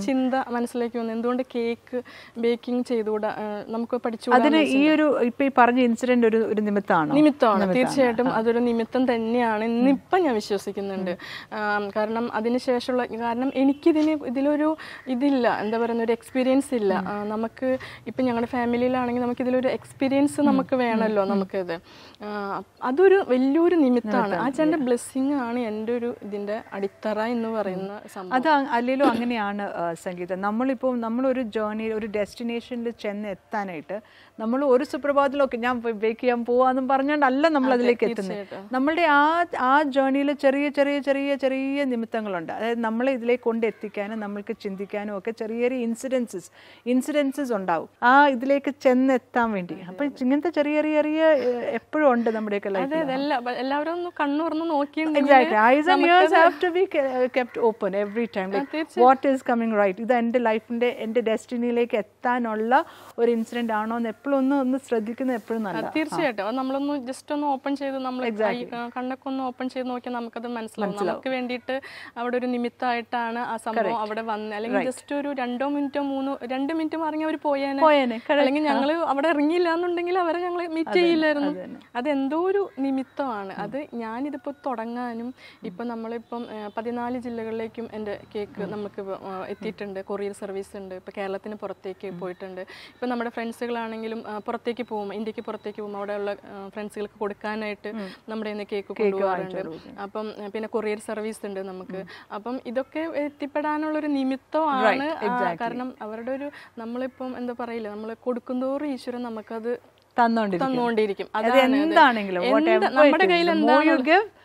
ചിന്ത മനസ്സിലേക്ക് വന്നു. എന്തുകൊണ്ട് കേക്ക് ബേക്കിംഗ് ചെയ്തുകൂടാ? നമുക്ക് പഠിച്ചു അതിന് ഈ ഒരു ഇപ്പൊ ഈ പറഞ്ഞ ഇൻസിഡന്റ് ഒരു ഒരു നിമിത്തമാണ്? നിമിത്തമാണ്. തീർച്ചയായിട്ടും അതൊരു നിമിത്തം തന്നെയാണ് ഇന്നിപ്പം ഞാൻ വിശ്വസിക്കുന്നുണ്ട്. കാരണം അതിനുശേഷമുള്ള കാരണം എനിക്കിതിന് ഇതിലൊരു ഇതില്ല. എന്താ പറയുന്ന ഒരു എക്സ്പീരിയൻസ് ഇല്ല. നമുക്ക് ഇപ്പം ഞങ്ങളുടെ ഫാമിലിയിലാണെങ്കിൽ നമുക്ക് ഇതിലൊരു എക്സ്പീരിയൻസ് നമുക്ക് വേണമല്ലോ നമുക്കിത്. അതൊരു വലിയൊരു നിമിത്തമാണ്. ആ ചേട്ടന്റെ ബ്ലെസ്സിങ് ആണ് എന്റെ ഒരു ഇതിന്റെ അടിത്തറ എന്ന് പറയുന്ന അത് അല്ലെങ്കിലും അങ്ങനെയാണ് സംഗീതം സംഗീത. നമ്മളിപ്പോൾ നമ്മളൊരു ജേർണി ഒരു ഡെസ്റ്റിനേഷനിൽ ചെന്ന് എത്താനായിട്ട് നമ്മൾ ഒരു സുപ്രഭാതത്തിലൊക്കെ ഞാൻ ബേക്ക് ചെയ്യാൻ പോവാന്നും പറഞ്ഞുകൊണ്ടല്ല നമ്മൾ അതിലേക്ക് എത്തുന്നത് നമ്മളുടെ ആ ആ ജേണിയിൽ ചെറിയ ചെറിയ ചെറിയ ചെറിയ നിമിത്തങ്ങളുണ്ട്. അതായത് നമ്മളെ ഇതിലേക്ക് കൊണ്ട് എത്തിക്കാനും നമ്മൾക്ക് ചിന്തിക്കാനും ഒക്കെ ചെറിയ ചെറിയ ഇൻസിഡൻസസ് ഇൻസിഡൻസസ് ഉണ്ടാവും. ആ ഇതിലേക്ക് ചെന്നെത്താൻ വേണ്ടി. അപ്പൊ ഇങ്ങനത്തെ ചെറിയ ചെറിയ ചെറിയ എപ്പോഴും ഉണ്ട് നമ്മുടെയൊക്കെ ലൈഫിൽ എല്ലാവരും ഒന്ന് കണ്ണു തുറന്ന് kept open every time. Like, what is ഇത് എന്റെ ലൈഫിന്റെ എന്റെ ഡെസ്റ്റിനിയിലേക്ക് എത്താനുള്ള ഒരു ഇൻസിഡന്റ് ആണോ എന്ന് എപ്പോഴും ഒന്ന് ഒന്ന് ശ്രദ്ധിക്കുന്നത് എപ്പോഴും നല്ല തീർച്ചയായിട്ടും. നമ്മളൊന്ന് ജസ്റ്റ് ഒന്ന് ഓപ്പൺ ചെയ്ത് നമ്മൾ കണ്ണൊക്കെ ഒന്ന് ഓപ്പൺ ചെയ്ത് നോക്കിയാൽ നമുക്കത് മനസ്സിലാവും. നമുക്ക് വേണ്ടിയിട്ട് അവിടെ ഒരു നിമിത്തമായിട്ടാണ് ആ സംഭവം അവിടെ വന്നത് അല്ലെങ്കിൽ ജസ്റ്റ് ഒരു രണ്ടോ മിനിറ്റോ മൂന്നോ രണ്ട് മിനിറ്റ് ഇറങ്ങി അവർ പോയേനെ. അല്ലെങ്കിൽ ഞങ്ങൾ അവിടെ ഇറങ്ങിയില്ല എന്നുണ്ടെങ്കിൽ അവരെ ഞങ്ങൾ മീറ്റ് ചെയ്യില്ലായിരുന്നു. അതെന്തോ ഒരു നിമിത്തമാണ്. അത് ഞാനിതിപ്പോൾ തുടങ്ങാനും ഇപ്പം നമ്മളിപ്പം പതിനാല് ജില്ലകളിലേക്കും എന്റെ കേക്ക് നമുക്ക് എത്തിയിട്ടുണ്ട്. കൊറിയർ സർവീസ് ഉണ്ട്. ഇപ്പം കേരളത്തിന് പുറത്തേക്ക് പോയിട്ടുണ്ട്. ഇപ്പം നമ്മുടെ ഫ്രണ്ട്സുകളാണെങ്കിലും ആ, പുറത്തേക്ക് പോകുമ്പോൾ ഇന്ത്യയ്ക്ക് പുറത്തേക്ക് പോകുമ്പോൾ അവിടെയുള്ള ഫ്രണ്ട്സുകൾക്ക് കൊടുക്കാനായിട്ട് നമ്മുടെ ഇന്ന് കേക്ക് കൊണ്ടുപോകാറുണ്ട്. അപ്പം പിന്നെ കൊറിയർ സർവീസ് ഉണ്ട് നമുക്ക്. അപ്പം ഇതൊക്കെ എത്തിപ്പെടാനുള്ള ഒരു നിമിത്തമാണ് കാരണം അവരുടെ ഒരു നമ്മളിപ്പം എന്താ പറയില്ല നമ്മൾ കൊടുക്കുന്തോറും ഈശ്വരൻ നമുക്കത് തന്നോണ്ടിരിക്കും. അത് എന്താണെങ്കിലും എന്ത് നമ്മുടെ കയ്യിൽ the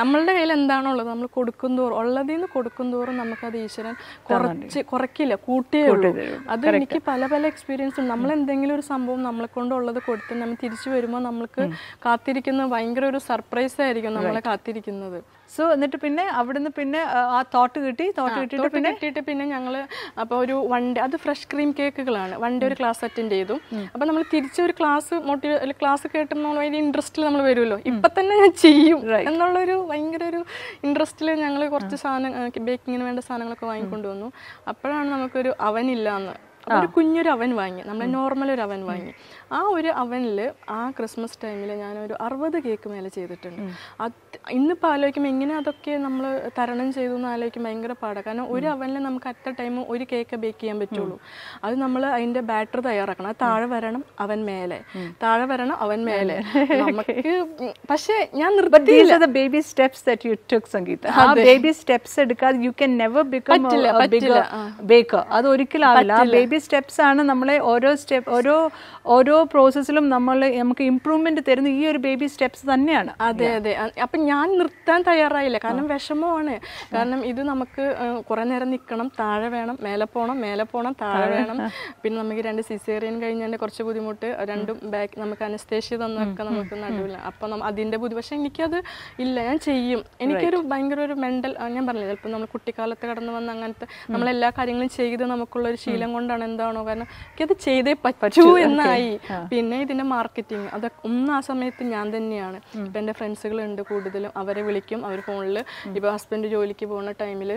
നമ്മളുടെ കയ്യിൽ എന്താണുള്ളത്? നമ്മൾ കൊടുക്കും തോറും ഉള്ളതിൽ നിന്ന് കൊടുക്കും തോറും നമുക്കത് ഈശ്വരൻ കുറച്ച് കുറയ്ക്കില്ല കൂട്ടിയേ ഉള്ളൂ. അത് എനിക്ക് പല പല എക്സ്പീരിയൻസ് ഉണ്ട് നമ്മൾ എന്തെങ്കിലും ഒരു സംഭവം നമ്മളെ കൊണ്ടുള്ളത് കൊടുത്ത് നമ്മൾ തിരിച്ചു വരുമ്പോൾ നമ്മൾക്ക് കാത്തിരിക്കുന്ന ഭയങ്കര ഒരു സർപ്രൈസ് ആയിരിക്കും നമ്മളെ കാത്തിരിക്കുന്നത്. സോ എന്നിട്ട് പിന്നെ അവിടുന്ന് പിന്നെ ആ, തോട്ട് കിട്ടി. തോട്ട് കിട്ടിയിട്ട് പിന്നെ കിട്ടിയിട്ട് പിന്നെ ഞങ്ങൾ അപ്പോൾ ഒരു വൺ ഡേ അത് ഫ്രഷ് ക്രീം കേക്കുകളാണ് വൺ ഡേ ഒരു ക്ലാസ് അറ്റൻഡ് ചെയ്തു. അപ്പോൾ നമ്മൾ തിരിച്ച് ഒരു ക്ലാസ് മോട്ടിവേ ക്ലാസ് കേട്ടുമ്പോൾ നമ്മൾ അതിന്റെ ഇൻട്രസ്റ്റിൽ നമ്മൾ വരുമല്ലോ. ഇപ്പം തന്നെ ഞാൻ ചെയ്യും എന്നുള്ളൊരു ഭയങ്കര ഒരു ഇൻട്രസ്റ്റിൽ ഞങ്ങൾ കുറച്ച് സാധനം ബേക്കിങ്ങിന് വേണ്ട സാധനങ്ങളൊക്കെ വാങ്ങിക്കൊണ്ടുവന്നു അപ്പോഴാണ് നമുക്കൊരു അവനില്ല എന്ന് ഒരു കുഞ്ഞൊരു അവൻ വാങ്ങി. നമ്മൾ നോർമൽ ഒരു അവൻ വാങ്ങി. ആ ഒരു അവനിൽ ആ ക്രിസ്മസ് ടൈമിൽ ഞാനൊരു അറുപത് കേക്ക് മേലെ ചെയ്തിട്ടുണ്ട്. അത് ഇന്നിപ്പോൾ ആലോചിക്കുമ്പോൾ എങ്ങനെ അതൊക്കെ നമ്മൾ തരണം ചെയ്തു എന്ന് ആലോചിക്കുമ്പോൾ ഭയങ്കര പാടാണ് കാരണം ഒരു അവനിൽ നമുക്ക് അറ്റ എ ടൈം ഒരു കേക്ക് ബേക്ക് ചെയ്യാൻ പറ്റുള്ളൂ. അത് നമ്മൾ അതിന്റെ ബാറ്റർ തയ്യാറാക്കണം. അത് താഴെ വരണം അവൻ മേലെ. താഴെ വരണം അവൻ മേലെ. നമുക്ക് പക്ഷേ ഞാൻ നിർത്തിയില്ല. That you took, Sangeeta. ആ ബേബി സ്റ്റെപ്സ് എടുക്കാതെ you can never become baker. അത് ഒരിക്കലും ആവില്ല. ആ ബേബി സ്റ്റെപ്സ് ആണ് നമ്മളെ ഓരോ സ്റ്റെപ്പ് ഓരോ ഓരോ പ്രോസസ്സിലും നമ്മൾ നമുക്ക് ഇമ്പ്രൂവ്മെന്റ് തരുന്ന ഈ ഒരു ബേബി സ്റ്റെപ്സ് തന്നെയാണ്. അതെ അതെ. അപ്പൊ ഞാൻ നിർത്താൻ തയ്യാറായില്ല. കാരണം വിഷമമാണ്. കാരണം ഇത് നമുക്ക് കുറെ നേരം നിൽക്കണം താഴെ വേണം മേലെ പോണം മേലെ പോണം താഴെ വേണം. പിന്നെ നമുക്ക് രണ്ട് സിസേറിയൻ കഴിഞ്ഞതിന്റെ കുറച്ച് ബുദ്ധിമുട്ട് രണ്ടും ബാക്ക് നമുക്ക് അനസ്തേഷ്യ തന്നൊക്കെ നമുക്ക് നടുവില്ല അപ്പൊ അതിന്റെ അതിന്റെ ബുദ്ധി പക്ഷെ എനിക്കത് ഇല്ല. ഞാൻ ചെയ്യും. എനിക്കൊരു ഭയങ്കര ഒരു മെന്റൽ ഞാൻ പറഞ്ഞില്ല ചിലപ്പോൾ നമ്മൾ കുട്ടിക്കാലത്ത് കടന്നു വന്ന അങ്ങനത്തെ നമ്മൾ എല്ലാ കാര്യങ്ങളും ചെയ്ത് നമുക്കുള്ള ഒരു ശീലം കൊണ്ടാണ് എന്താണോ കാരണം എനിക്കത് ചെയ്തേ പറ്റൂ എന്നായി. പിന്നെ ഇതിന്റെ മാർക്കറ്റിംഗ്. അതൊക്കെ ഒന്ന് ആ സമയത്ത് ഞാൻ തന്നെയാണ്. ഇപ്പൊ എന്റെ ഫ്രണ്ട്സുകളുണ്ട് കൂടുതലും. അവരെ വിളിക്കും. അവർ ഫോണിൽ ഇപ്പൊ ഹസ്ബൻഡ് ജോലിക്ക് പോകുന്ന ടൈമിൽ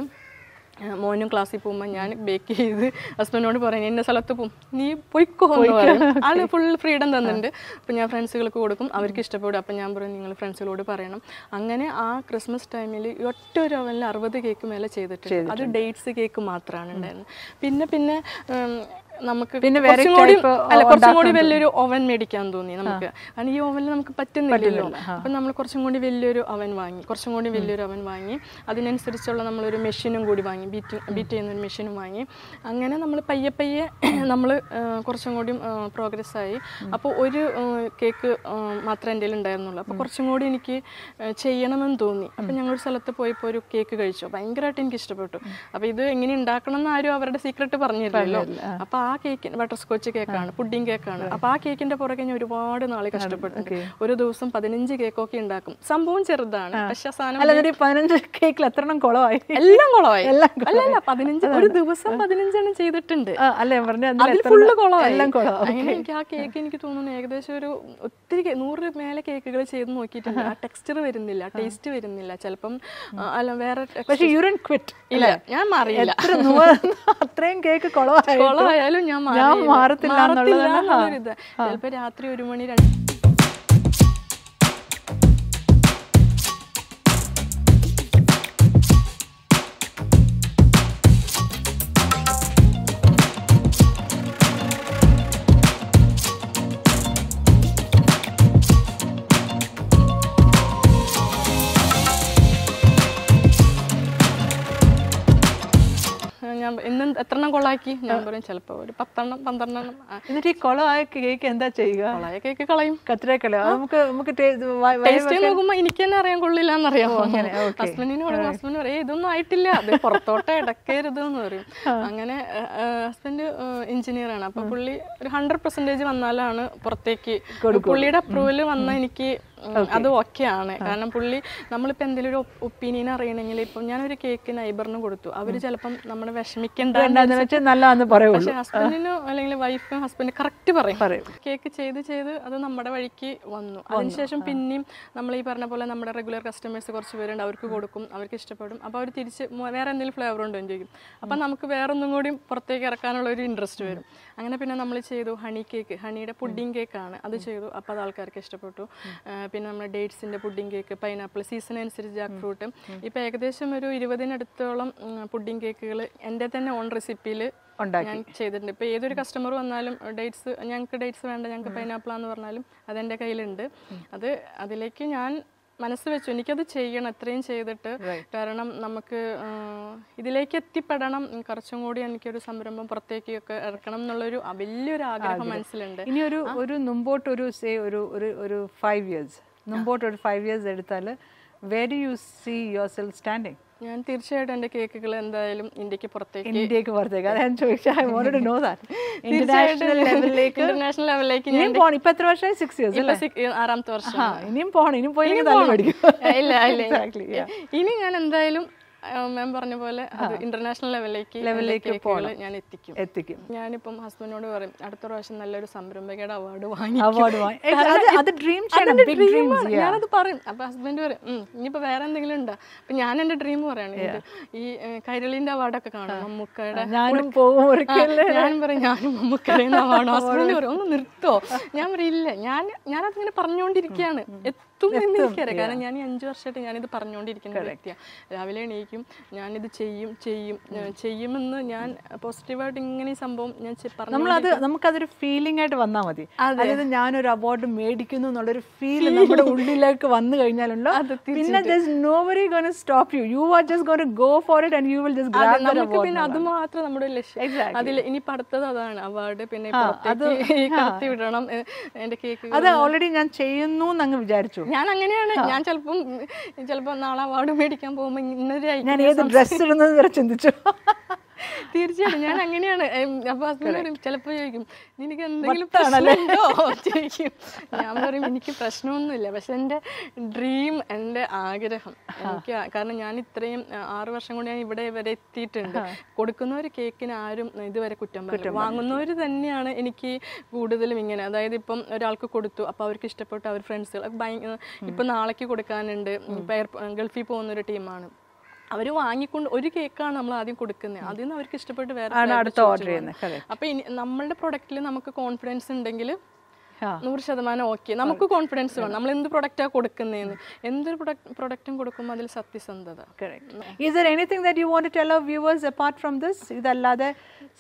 മോനും ക്ലാസ്സിൽ പോകുമ്പോൾ ഞാൻ ബേക്ക് ചെയ്ത് ഹസ്ബൻഡിനോട് പറയും എന്റെ സ്ഥലത്ത് പോകും നീ പൊയ്ക്കോ എന്ന് പറയും. ആൾ ഫുൾ ഫ്രീഡം തന്നിട്ടുണ്ട്. അപ്പം ഞാൻ ഫ്രണ്ട്സുകൾക്ക് കൊടുക്കും. അവർക്ക് ഇഷ്ടപ്പെടും. അപ്പം ഞാൻ പറയും നിങ്ങൾ ഫ്രണ്ട്സുകളോട് പറയണം. അങ്ങനെ ആ ക്രിസ്മസ് ടൈമിൽ ഒറ്റ ഒരു അവനിൽ അറുപത് കേക്ക് മേലെ ചെയ്തിട്ടുണ്ട്. അത് ഡേറ്റ്സ് കേക്ക് മാത്രമാണ് ഉണ്ടായിരുന്നത്. പിന്നെ പിന്നെ നമുക്ക് പിന്നെ കുറച്ചും കൂടി അല്ല കുറച്ചും കൂടി വലിയൊരു ഓവൻ മേടിക്കാൻ തോന്നി നമുക്ക്. കാരണം ഈ ഓവനിൽ നമുക്ക് പറ്റുന്നില്ലല്ലോ. അപ്പം നമ്മൾ കുറച്ചും കൂടി വലിയൊരു അവൻ വാങ്ങി. കുറച്ചും കൂടി വലിയൊരു അവൻ വാങ്ങി. അതിനനുസരിച്ചുള്ള നമ്മളൊരു മെഷീനും കൂടി വാങ്ങി. ബീറ്റ് ബീറ്റ് ചെയ്യുന്ന ഒരു മെഷീനും വാങ്ങി. അങ്ങനെ നമ്മൾ പയ്യെ പയ്യെ നമ്മൾ കുറച്ചും കൂടി പ്രോഗ്രസ് ആയി. അപ്പോൾ ഒരു കേക്ക് മാത്രമേ എന്റെ ഉണ്ടായിരുന്നുള്ളൂ. അപ്പോൾ കുറച്ചും കൂടി എനിക്ക് ചെയ്യണമെന്ന് തോന്നി. അപ്പം ഞങ്ങളൊരു സ്ഥലത്ത് പോയപ്പോൾ ഒരു കേക്ക് കഴിച്ചു. ഭയങ്കരമായിട്ട് എനിക്ക് ഇഷ്ടപ്പെട്ടു. അപ്പോൾ ഇത് എങ്ങനെ ഉണ്ടാക്കണം എന്ന് ആരും അവരുടെ സീക്രട്ട് പറഞ്ഞിരുന്നല്ലോ അപ്പോൾ ആ കേക്കിന് ബട്ടർ സ്കോച്ച് കേക്കാണ് പുഡിംഗ് കേക്കാണ്. അപ്പോൾ ആ കേക്കിന്റെ പുറകെ ഞാൻ ഒരുപാട് നാളെ കഷ്ടപ്പെട്ടിട്ടുണ്ട്. ഒരു ദിവസം പതിനഞ്ച് കേക്കൊക്കെ ഉണ്ടാക്കും. സംഭവം ചെറുതാണ് പക്ഷെ സാധനം പതിനഞ്ച് കേക്കിൽ എത്ര എണ്ണം കുളമായി. എല്ലാം കുളമായി. അല്ലല്ല അല്ല അല്ല പതിനഞ്ച് ഒരു ദിവസം പതിനഞ്ചെണ്ണം ചെയ്തിട്ടുണ്ട്. അല്ലേ പറഞ്ഞു ഫുള്ള് കുളമായി. എല്ലാം കുളമായി. അങ്ങനെ എനിക്ക് ആ കേക്ക് എനിക്ക് തോന്നുന്നു ഏകദേശം ഒരു ഒത്തിരി നൂറ് മേലെ കേക്കുകൾ ചെയ്ത് നോക്കിയിട്ടുണ്ട്. ആ ടെക്സ്ചർ വരുന്നില്ല ടേസ്റ്റ് വരുന്നില്ല. ചിലപ്പം അല്ല വേറെ പക്ഷേ യൂറിൻ ക്വിറ്റ് ഇല്ല ഞാൻ മാറിയില്ല. അത്രയും കേക്ക് കുളമായി കൊളമായാലും ഞാൻ ഞാൻ. മാറത്തില്ല. ചിലപ്പോ രാത്രി ഒരു മണി രണ്ട് ഞാൻ ഇന്ന് എത്രണ്ണം കൊളാക്കി ഞാൻ പറയും ചിലപ്പോ ഒരു പത്തെണ്ണം പന്ത്രണ്ടെണ്ണം. എന്നിട്ട് ഈ കൊളമായ കേക്ക് എന്താ ചെയ്യുക? കൊളായ കേക്ക് കളയും. കത്തിരക്കളയോ നമുക്ക് നമുക്ക് ടേസ്റ്റ് നോക്കുമ്പോ എനിക്ക് തന്നെ അറിയാൻ കൊള്ളില്ല എന്നറിയാമോ അങ്ങനെ, okay. ഹസ്ബൻഡിനോട് ഹസ്ബൻഡ് പറയും "ഏയ്, ഇതൊന്നും ആയിട്ടില്ല. അത് പുറത്തോട്ട് ഇടക്കരുത് എന്ന് പറയും അങ്ങനെ ഹസ്ബൻഡ് എഞ്ചിനീയറാണ് അപ്പൊ പുള്ളി ഒരു ഹൺഡ്രഡ് പെർസെന്റേജ് വന്നാലാണ് പുറത്തേക്ക് പുള്ളിയുടെ അപ്രൂവൽ വന്ന എനിക്ക് അത് ഓക്കെ ആണ് കാരണം പുള്ളി നമ്മളിപ്പോ എന്തെങ്കിലും ഒരു ഒപ്പീനിയൻ അറിയണമെങ്കിൽ ഇപ്പം ഞാനൊരു കേക്ക് നൈബറിന് കൊടുത്തു. അവർ ചിലപ്പം നമ്മൾ വിഷമിക്കണ്ട പക്ഷെ ഹസ്ബൻഡിനും അല്ലെങ്കിൽ വൈഫും ഹസ്ബൻഡ് കറക്റ്റ് പറയും. കേക്ക് ചെയ്ത് ചെയ്ത് അത് നമ്മുടെ വഴിക്ക് വന്നു. അതിനുശേഷം പിന്നെയും നമ്മൾ ഈ പറഞ്ഞ പോലെ നമ്മുടെ റെഗുലർ കസ്റ്റമേഴ്സ് കുറച്ച് പേരുണ്ട്. അവർക്ക് കൊടുക്കും. അവർക്ക് ഇഷ്ടപ്പെടും. അപ്പോൾ അവർ തിരിച്ച് വേറെ എന്തെങ്കിലും ഫ്ലേവർ ഉണ്ടോ എന്ന് ചോദിക്കും. അപ്പം നമുക്ക് വേറെ ഒന്നും കൂടി പുറത്തേക്ക് ഇറക്കാനുള്ള ഒരു ഇൻട്രസ്റ്റ് വരും. അങ്ങനെ പിന്നെ നമ്മൾ ചെയ്തു ഹണി കേക്ക് ഹണിയുടെ പുഡിംഗ് കേക്കാണ് അത് ചെയ്തു. അപ്പോൾ അത് ആൾക്കാർക്ക് ഇഷ്ടപ്പെട്ടു. പിന്നെ നമ്മുടെ ഡേറ്റ്സിന്റെ പുഡിംഗ് കേക്ക് പൈനാപ്പിൾ സീസൺ അനുസരിച്ച് ജാക്ക് ഫ്രൂട്ട് ഇപ്പോൾ ഏകദേശം ഒരു ഇരുപതിനടുത്തോളം പുഡിംഗ് കേക്കുകൾ എന്റെ തന്നെ ഓൺ റെസിപ്പിയിൽ ഉണ്ടാക്കി. ഞാൻ ചെയ്തിട്ടുണ്ട്. ഇപ്പോൾ ഏതൊരു കസ്റ്റമർ വന്നാലും ഡേറ്റ്സ് ഞങ്ങൾക്ക് ഡേറ്റ്സ് വേണ്ട ഞങ്ങൾക്ക് പൈനാപ്പിൾ എന്ന് പറഞ്ഞാലും അതെന്റെ കയ്യിലുണ്ട്. അത് അതിലേക്ക് ഞാൻ മനസ്സ് വെച്ചു. എനിക്കത് ചെയ്യണം എത്രയും ചെയ്തിട്ട്. കാരണം നമുക്ക് ഇതിലേക്ക് എത്തിപ്പെടണം. കുറച്ചും കൂടി എനിക്കൊരു സംരംഭം പുറത്തേക്കൊക്കെ ഇറക്കണം എന്നുള്ളൊരു വലിയൊരു ആഗ്രഹം മനസ്സിലുണ്ട്. ഇനി ഒരു ഒരു മുമ്പോട്ട് ഒരു സേ ഒരു ഒരു ഒരു ഫൈവ് ഇയേഴ്സ് മുമ്പോട്ട് ഒരു ഫൈവ് ഇയേഴ്സ് എടുത്താൽ where do you see yourself standing ഞാൻ തീർച്ചയായിട്ടും എന്റെ കേക്കുകൾ എന്തായാലും ഇന്ത്യയ്ക്ക് പുറത്തേക്ക് ഇന്ത്യയ്ക്ക് പുറത്തേക്ക്. അതാ ഞാൻ ചോദിച്ചാൽ I wanted to know that international ലെവലിലേക്ക് ഇന്റർനാഷണൽ ലെവലിലേക്ക് ഇനിയും പോണം. ഇപ്പൊ എത്ര വർഷമായി? സിക്സ് ഇയേഴ്സ് six- ആറാമത്തെ വർഷം ഇനിയും പോണം. ഇനിയും പോയി നല്ല പഠിക്കും. ഇല്ല ഇല്ല. ഇനി ഞാൻ എന്തായാലും മാം പറഞ്ഞ പോലെ അത് ഇന്റർനാഷണൽ ലെവലിലേക്ക് ലെവലിലേക്ക് ഞാൻ എത്തിക്കും. എത്തിക്കും. ഞാനിപ്പം ഹസ്ബൻഡിനോട് പറയും അടുത്ത പ്രാവശ്യം നല്ലൊരു സംരംഭകയുടെ അവാർഡ് വാങ്ങി. അവാർഡ് ഞാനത് പറയും. അപ്പൊ ഹസ്ബൻഡ് പറയും "ഉം, ഇനിയിപ്പോ വേറെ എന്തെങ്കിലും ഉണ്ടോ? അപ്പൊ ഞാൻ എന്റെ ഡ്രീം പറയാണ് ഈ കൈരളിന്റെ അവാർഡൊക്കെ കാണും മമ്മൂക്കയുടെ ഞാനും ഞാൻ പറയും ഞാനും മമ്മൂക്കയുടെ അവാർഡ് ഹസ്ബൻഡ് പറയും ഒന്ന് നിർത്തോ. ഞാൻ പറയില്ല ഞാൻ ഞാൻ ഞാനതിങ്ങനെ പറഞ്ഞുകൊണ്ടിരിക്കുകയാണ് എത്തും എന്ന് എനിക്കറിയാം കാരണം ഞാൻ ഈ അഞ്ചു വർഷമായിട്ട് ഞാനിത് പറഞ്ഞുകൊണ്ടിരിക്കുന്ന വ്യക്തിയാണ് രാവിലെ എണീക്കും ഞാനിത് ചെയ്യും ചെയ്യും ചെയ്യുമെന്ന് ഞാൻ പോസിറ്റീവായിട്ട് ഇങ്ങനെ ഈ സംഭവം ഞാൻ നമ്മളത് നമുക്കതൊരു ഫീലിംഗ് ആയിട്ട് വന്നാൽ മതി. അതായത് ഞാനൊരു അവാർഡ് മേടിക്കുന്നു എന്നുള്ളൊരു ഫീൽ നമ്മുടെ ഉള്ളിലേക്ക് വന്നു കഴിഞ്ഞാലുണ്ടോ? പിന്നെ no worry gonna stop you you are just gonna go for it and you will just grab നമുക്ക് പിന്നെ അത് മാത്രം നമ്മുടെ ലക്ഷ്യം. അതിൽ ഇനി അടുത്തത് അതാണ്. അവാർഡ് പിന്നെ അത് കടത്തി വിടണം എന്റെ കേക്ക് അത് ഓൾറെഡി ഞാൻ ചെയ്യുന്നു എന്നങ്ങ് വിചാരിച്ചു. ഞാൻ അങ്ങനെയാണ് ഞാൻ ചിലപ്പം ചിലപ്പോ നാളെ അവാർഡ് മേടിക്കാൻ പോകുമ്പോ ഇന്നൊരു ഞാൻ ഏത് ഡ്രസ്സ് ഇടുന്നത് വരെ ചിന്തിച്ചു. തീർച്ചയായിട്ടും. ഞാൻ അങ്ങനെയാണ്. അപ്പൊ ഹസ്ബൻഡ് പറയും ചിലപ്പോ ചോദിക്കും നിനക്ക് എന്തെങ്കിലും വട്ടാണല്ലേ?" പ്രശ്നമുണ്ടോ? ചോദിക്കും. ഞാൻ പറയും എനിക്ക് പ്രശ്നമൊന്നുമില്ല. പക്ഷെ എന്റെ ഡ്രീം എന്റെ ആഗ്രഹം എനിക്ക് കാരണം ഞാൻ ഇത്രയും ആറു വർഷം കൊണ്ട് ഞാൻ ഇവിടെ വരെ എത്തിയിട്ടുണ്ട്. കൊടുക്കുന്ന ഒരു കേക്കിന് ആരും ഇതുവരെ കുറ്റം പറയില്ല വാങ്ങുന്നവർ തന്നെയാണ് എനിക്ക് കൂടുതലും ഇങ്ങനെ. അതായത് ഇപ്പം ഒരാൾക്ക് കൊടുത്തു അപ്പൊ അവർക്ക് ഇഷ്ടപ്പെട്ടു അവർ ഫ്രണ്ട്സുകൾ ഇപ്പൊ നാളേക്ക് കൊടുക്കാനുണ്ട്. ഇപ്പൊ ഗൾഫിൽ പോകുന്ന ഒരു ടീമാണ്. അവർ വാങ്ങിക്കൊണ്ട് ഒരു കേക്കാണ് നമ്മൾ ആദ്യം കൊടുക്കുന്നത് അതിൽ നിന്ന് അവർക്ക് ഇഷ്ടപ്പെട്ട് വേറെ അടുത്ത ഓർഡർ. ചെയ്യുന്നത് അപ്പൊ ഇനി നമ്മളുടെ പ്രൊഡക്റ്റിൽ നമുക്ക് കോൺഫിഡൻസ് ഉണ്ടെങ്കിൽ. നൂറ് ശതമാനം ഓക്കെ. നമുക്ക് കോൺഫിഡൻസ് വേണം. നമ്മൾ എന്ത് പ്രൊഡക്റ്റാണ് കൊടുക്കുന്നതെന്ന് എന്തൊരു പ്രൊഡക്റ്റ് പ്രൊഡക്റ്റും കൊടുക്കുമ്പോൾ അതിൽ സത്യസന്ധത. Anything that you want our viewers apart from this? ഇതല്ലാതെ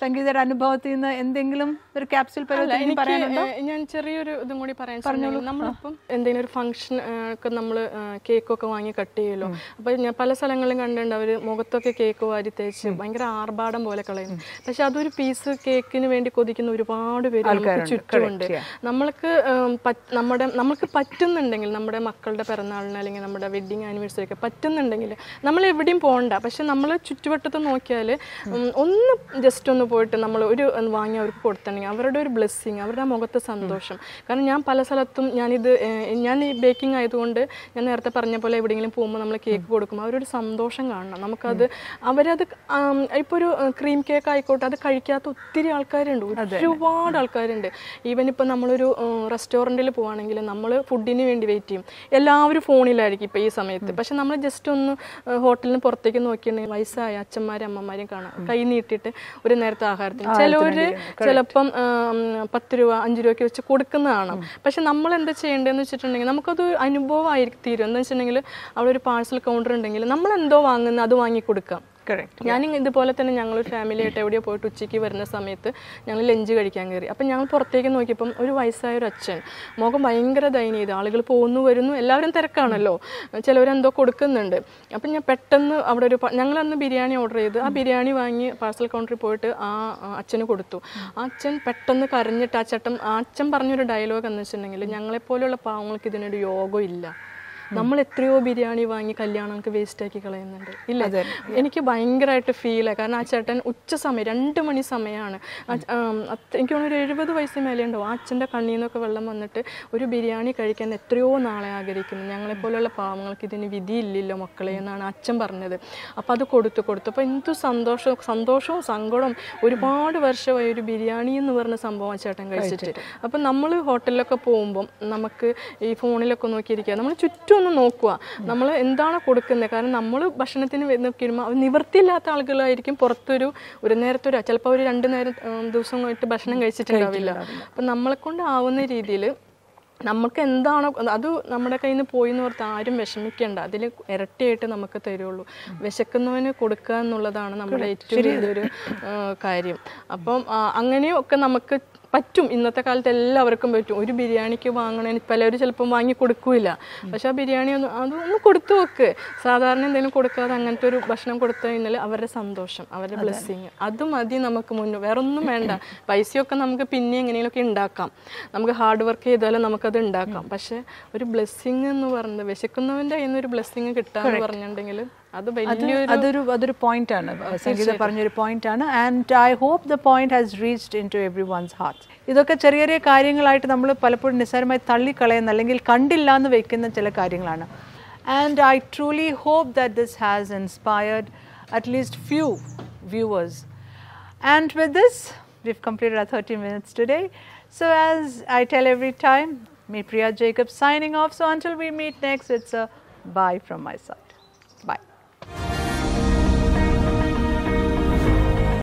സംഗീതയുടെ അനുഭവത്തിൽ നിന്ന് എന്തെങ്കിലും ഒരു ക്യാപ്സിൽ ഞാൻ ചെറിയൊരു ഇതും കൂടി പറയാൻ പറഞ്ഞോളൂ. നമ്മളിപ്പം എന്തെങ്കിലും ഒരു ഫംഗ്ഷൻ ഒക്കെ നമ്മൾ കേക്കൊക്കെ വാങ്ങി കട്ട് ചെയ്യുമല്ലോ. അപ്പൊ ഞാൻ പല സ്ഥലങ്ങളിലും കണ്ടിട്ടുണ്ട് അവർ മുഖത്തൊക്കെ കേക്ക് വാരി തേച്ച് ഭയങ്കര ആർഭാടം പോലെ കളയുന്നു. പക്ഷെ അതൊരു പീസ് കേക്കിന് വേണ്ടി കൊതിക്കുന്ന ഒരുപാട് പേര് ചുറ്റുമുണ്ട്. ചുറ്റുമുണ്ട് നമ്മൾക്ക് നമ്മുടെ നമുക്ക് പറ്റുന്നുണ്ടെങ്കിൽ നമ്മുടെ മക്കളുടെ പിറന്നാളിന് അല്ലെങ്കിൽ നമ്മുടെ വെഡിങ് ആനിവേഴ്സറി ഒക്കെ പറ്റുന്നുണ്ടെങ്കിൽ നമ്മൾ എവിടെയും പോകണ്ട പക്ഷെ നമ്മൾ ചുറ്റുവട്ടത്ത് നോക്കിയാൽ ഒന്ന് ജസ്റ്റ് ഒന്ന് പോയിട്ട് നമ്മൾ ഒരു വാങ്ങി അവർക്ക് കൊടുത്തിട്ടുണ്ടെങ്കിൽ അവരുടെ ഒരു ബ്ലെസ്സിങ് അവരുടെ മുഖത്തെ സന്തോഷം. കാരണം ഞാൻ പല സ്ഥലത്തും ഞാനിത് ഞാൻ ഈ ബേക്കിംഗ് ആയതുകൊണ്ട് ഞാൻ നേരത്തെ പറഞ്ഞ പോലെ എവിടെയെങ്കിലും പോകുമ്പോൾ നമ്മൾ കേക്ക് കൊടുക്കുമ്പോൾ അവരൊരു സന്തോഷം കാണണം. നമുക്കത് അവരത് ഇപ്പോൾ ഒരു ക്രീം കേക്ക് ആയിക്കോട്ടെ അത് കഴിക്കാത്ത ഒത്തിരി ആൾക്കാരുണ്ട്. ഒരുപാട് ആൾക്കാരുണ്ട്. ഈവൻ ഇപ്പം നമ്മളൊരു റെസ്റ്റോറന്റിൽ പോവാണെങ്കിൽ നമ്മൾ ഫുഡിന് വേണ്ടി വെയിറ്റ് ചെയ്യും. എല്ലാവരും ഫോണിലായിരിക്കും ഇപ്പോൾ ഈ സമയത്ത്. പക്ഷെ നമ്മൾ ജസ്റ്റ് ഒന്ന് ഹോട്ടലിന് പുറത്തേക്ക് നോക്കിയിട്ടുണ്ടെങ്കിൽ വയസ്സായ അച്ഛന്മാരും അമ്മമാരും കാണാം. കൈ നീട്ടിയിട്ട് ഒരു നേരത്തെ ആഹാരത്തിന്. ചിലവര് ചിലപ്പം പത്ത് രൂപ അഞ്ച് രൂപയ്ക്ക് വെച്ച് കൊടുക്കുന്നതാണ് പക്ഷെ നമ്മൾ എന്താ ചെയ്യേണ്ടതെന്ന് വെച്ചിട്ടുണ്ടെങ്കിൽ നമുക്കത് അനുഭവമായിരിക്കും തീരും. എന്താ വെച്ചിട്ടുണ്ടെങ്കിൽ അവിടെ ഒരു പാഴ്സൽ കൗണ്ടർ ഉണ്ടെങ്കിൽ നമ്മൾ എന്തോ വാങ്ങുന്നത് അത് വാങ്ങി കൊടുക്കാം. ഞാൻ ഇതുപോലെ തന്നെ ഞങ്ങൾ ഫാമിലി ആയിട്ട് എവിടെയോ പോയിട്ട് ഉച്ചയ്ക്ക് വരുന്ന സമയത്ത് ഞങ്ങൾ ലഞ്ച് കഴിക്കാൻ കയറി അപ്പം ഞങ്ങൾ പുറത്തേക്ക് നോക്കിയപ്പം ഒരു വയസ്സായ ഒരു അച്ഛൻ മുഖം ഭയങ്കര ദയനീയത. ആളുകൾ പോകുന്നു വരുന്നു എല്ലാവരും തിരക്കാണല്ലോ. ചിലവരെന്തോ കൊടുക്കുന്നുണ്ട്. അപ്പം ഞാൻ പെട്ടെന്ന് അവിടെ ഒരു ഞങ്ങൾ അന്ന് ബിരിയാണി ഓർഡർ ചെയ്ത് ആ ബിരിയാണി വാങ്ങി പാർസൽ കൗണ്ടറിൽ പോയിട്ട് ആ അച്ഛന് കൊടുത്തു. ആ അച്ഛൻ പെട്ടെന്ന് കരഞ്ഞിട്ട് ആ ചട്ടം ആ അച്ഛൻ പറഞ്ഞൊരു ഡയലോഗ് എന്ന് വെച്ചിട്ടുണ്ടെങ്കിൽ ഞങ്ങളെപ്പോലെയുള്ള പാവങ്ങൾക്ക് ഇതിനൊരു യോഗം ഇല്ല. നമ്മൾ എത്രയോ ബിരിയാണി വാങ്ങി കല്യാണങ്ങൾക്ക് വേസ്റ്റ് ആക്കി കളയുന്നുണ്ട്. ഇല്ല? എനിക്ക് ഭയങ്കരമായിട്ട് ഫീൽ കാരണം ആ ചേട്ടൻ ഉച്ച സമയം രണ്ട് മണി സമയമാണ് എനിക്ക് തോന്നുന്നു ഒരു എഴുപത് വയസ്സ് മേലെ ഉണ്ടാവും ആ അച്ഛന്റെ കണ്ണിൽ നിന്നൊക്കെ വെള്ളം വന്നിട്ട് ഒരു ബിരിയാണി കഴിക്കാൻ എത്രയോ നാളെ ആഗ്രഹിക്കുന്നു. ഞങ്ങളെപ്പോലുള്ള പാവങ്ങൾക്ക് ഇതിന് വിധിയില്ലല്ലോ മക്കളെ എന്നാണ് അച്ഛൻ പറഞ്ഞത്. അപ്പോൾ അത് കൊടുത്തു കൊടുത്തു. അപ്പോൾ എന്തു സന്തോഷവും സന്തോഷവും സങ്കടവും ഒരുപാട് വർഷമായി ഒരു ബിരിയാണി എന്ന് പറഞ്ഞ സംഭവം ആ ചേട്ടൻ കഴിച്ചിട്ട്. അപ്പം നമ്മൾ ഹോട്ടലിലൊക്കെ പോകുമ്പം നമുക്ക് ഈ ഫോണിലൊക്കെ നോക്കിയിരിക്കുക. നമ്മൾ ചുറ്റും ഒന്ന് നോക്കുക. നമ്മൾ എന്താണ് കൊടുക്കുന്നത്? കാരണം നമ്മൾ ഭക്ഷണത്തിന് നോക്കിയിരുമ്പോൾ നിവൃത്തിയില്ലാത്ത ആളുകളായിരിക്കും പുറത്തൊരു ഒരു നേരത്തെ ഒരു ചിലപ്പോൾ ഒരു രണ്ട് നേരം ദിവസം കഴിഞ്ഞിട്ട് ഭക്ഷണം കഴിച്ചിട്ടുണ്ടാവില്ല. അപ്പം നമ്മളെ കൊണ്ട് ആവുന്ന രീതിയിൽ നമുക്ക് എന്താണോ അത് നമ്മുടെ കയ്യിൽ നിന്ന് പോയി എന്ന് ഓർത്ത് ആരും വിഷമിക്കേണ്ട. അതിൽ ഇരട്ടിയായിട്ട് നമുക്ക് തരുള്ളൂ. വിശക്കുന്നവന് കൊടുക്കുക എന്നുള്ളതാണ് നമ്മുടെ ഏറ്റവും വലിയൊരു കാര്യം. അപ്പം അങ്ങനെയൊക്കെ നമുക്ക് പറ്റും. ഇന്നത്തെ കാലത്ത് എല്ലാവർക്കും പറ്റും. ഒരു ബിരിയാണിക്ക് വാങ്ങണേ പലരും ചിലപ്പം വാങ്ങി കൊടുക്കൂല. പക്ഷെ ആ ബിരിയാണി ഒന്ന് അതൊന്ന് കൊടുത്തു വെക്ക്. സാധാരണ എന്തെങ്കിലും കൊടുക്കാതെ അങ്ങനത്തെ ഒരു ഭക്ഷണം കൊടുത്തു കഴിഞ്ഞാൽ അവരുടെ സന്തോഷം അവരുടെ ബ്ലെസ്സിങ് അത് മതി നമുക്ക് മുന്നേ. വേറെ ഒന്നും വേണ്ട. പൈസയൊക്കെ നമുക്ക് പിന്നെ എങ്ങനെയൊക്കെ ഉണ്ടാക്കാം. നമുക്ക് ഹാർഡ് വർക്ക് ചെയ്താലും നമുക്കത് ഉണ്ടാക്കാം. പക്ഷെ ഒരു ബ്ലെസ്സിങ് എന്ന് പറയുന്നത് വിശക്കുന്നവന്റെ കയ്യിൽ നിന്ന് ഒരു ബ്ലെസ്സിങ് കിട്ടാന്ന് പറഞ്ഞിട്ടുണ്ടെങ്കിൽ അത് അതൊരു അതൊരു പോയിന്റ് ആണ് സംഗീത പറഞ്ഞൊരു പോയിന്റ് ആണ് and I hope the point has reached into everyone's heart ഇതൊക്കെ ചെറിയ ചെറിയ കാര്യങ്ങളായിട്ട് നമ്മൾ പലപ്പോഴും നിസ്സാരമായി തള്ളിക്കളയുന്ന അല്ലെങ്കിൽ കണ്ടില്ല എന്ന് വെക്കുന്ന ചില കാര്യങ്ങളാണ് and I truly hope that this has inspired at least few viewers and with this, we've completed our 30 minutes today. So, as I tell every time, me Priya Jacob signing off. So, until we meet next, it's a bye from my side.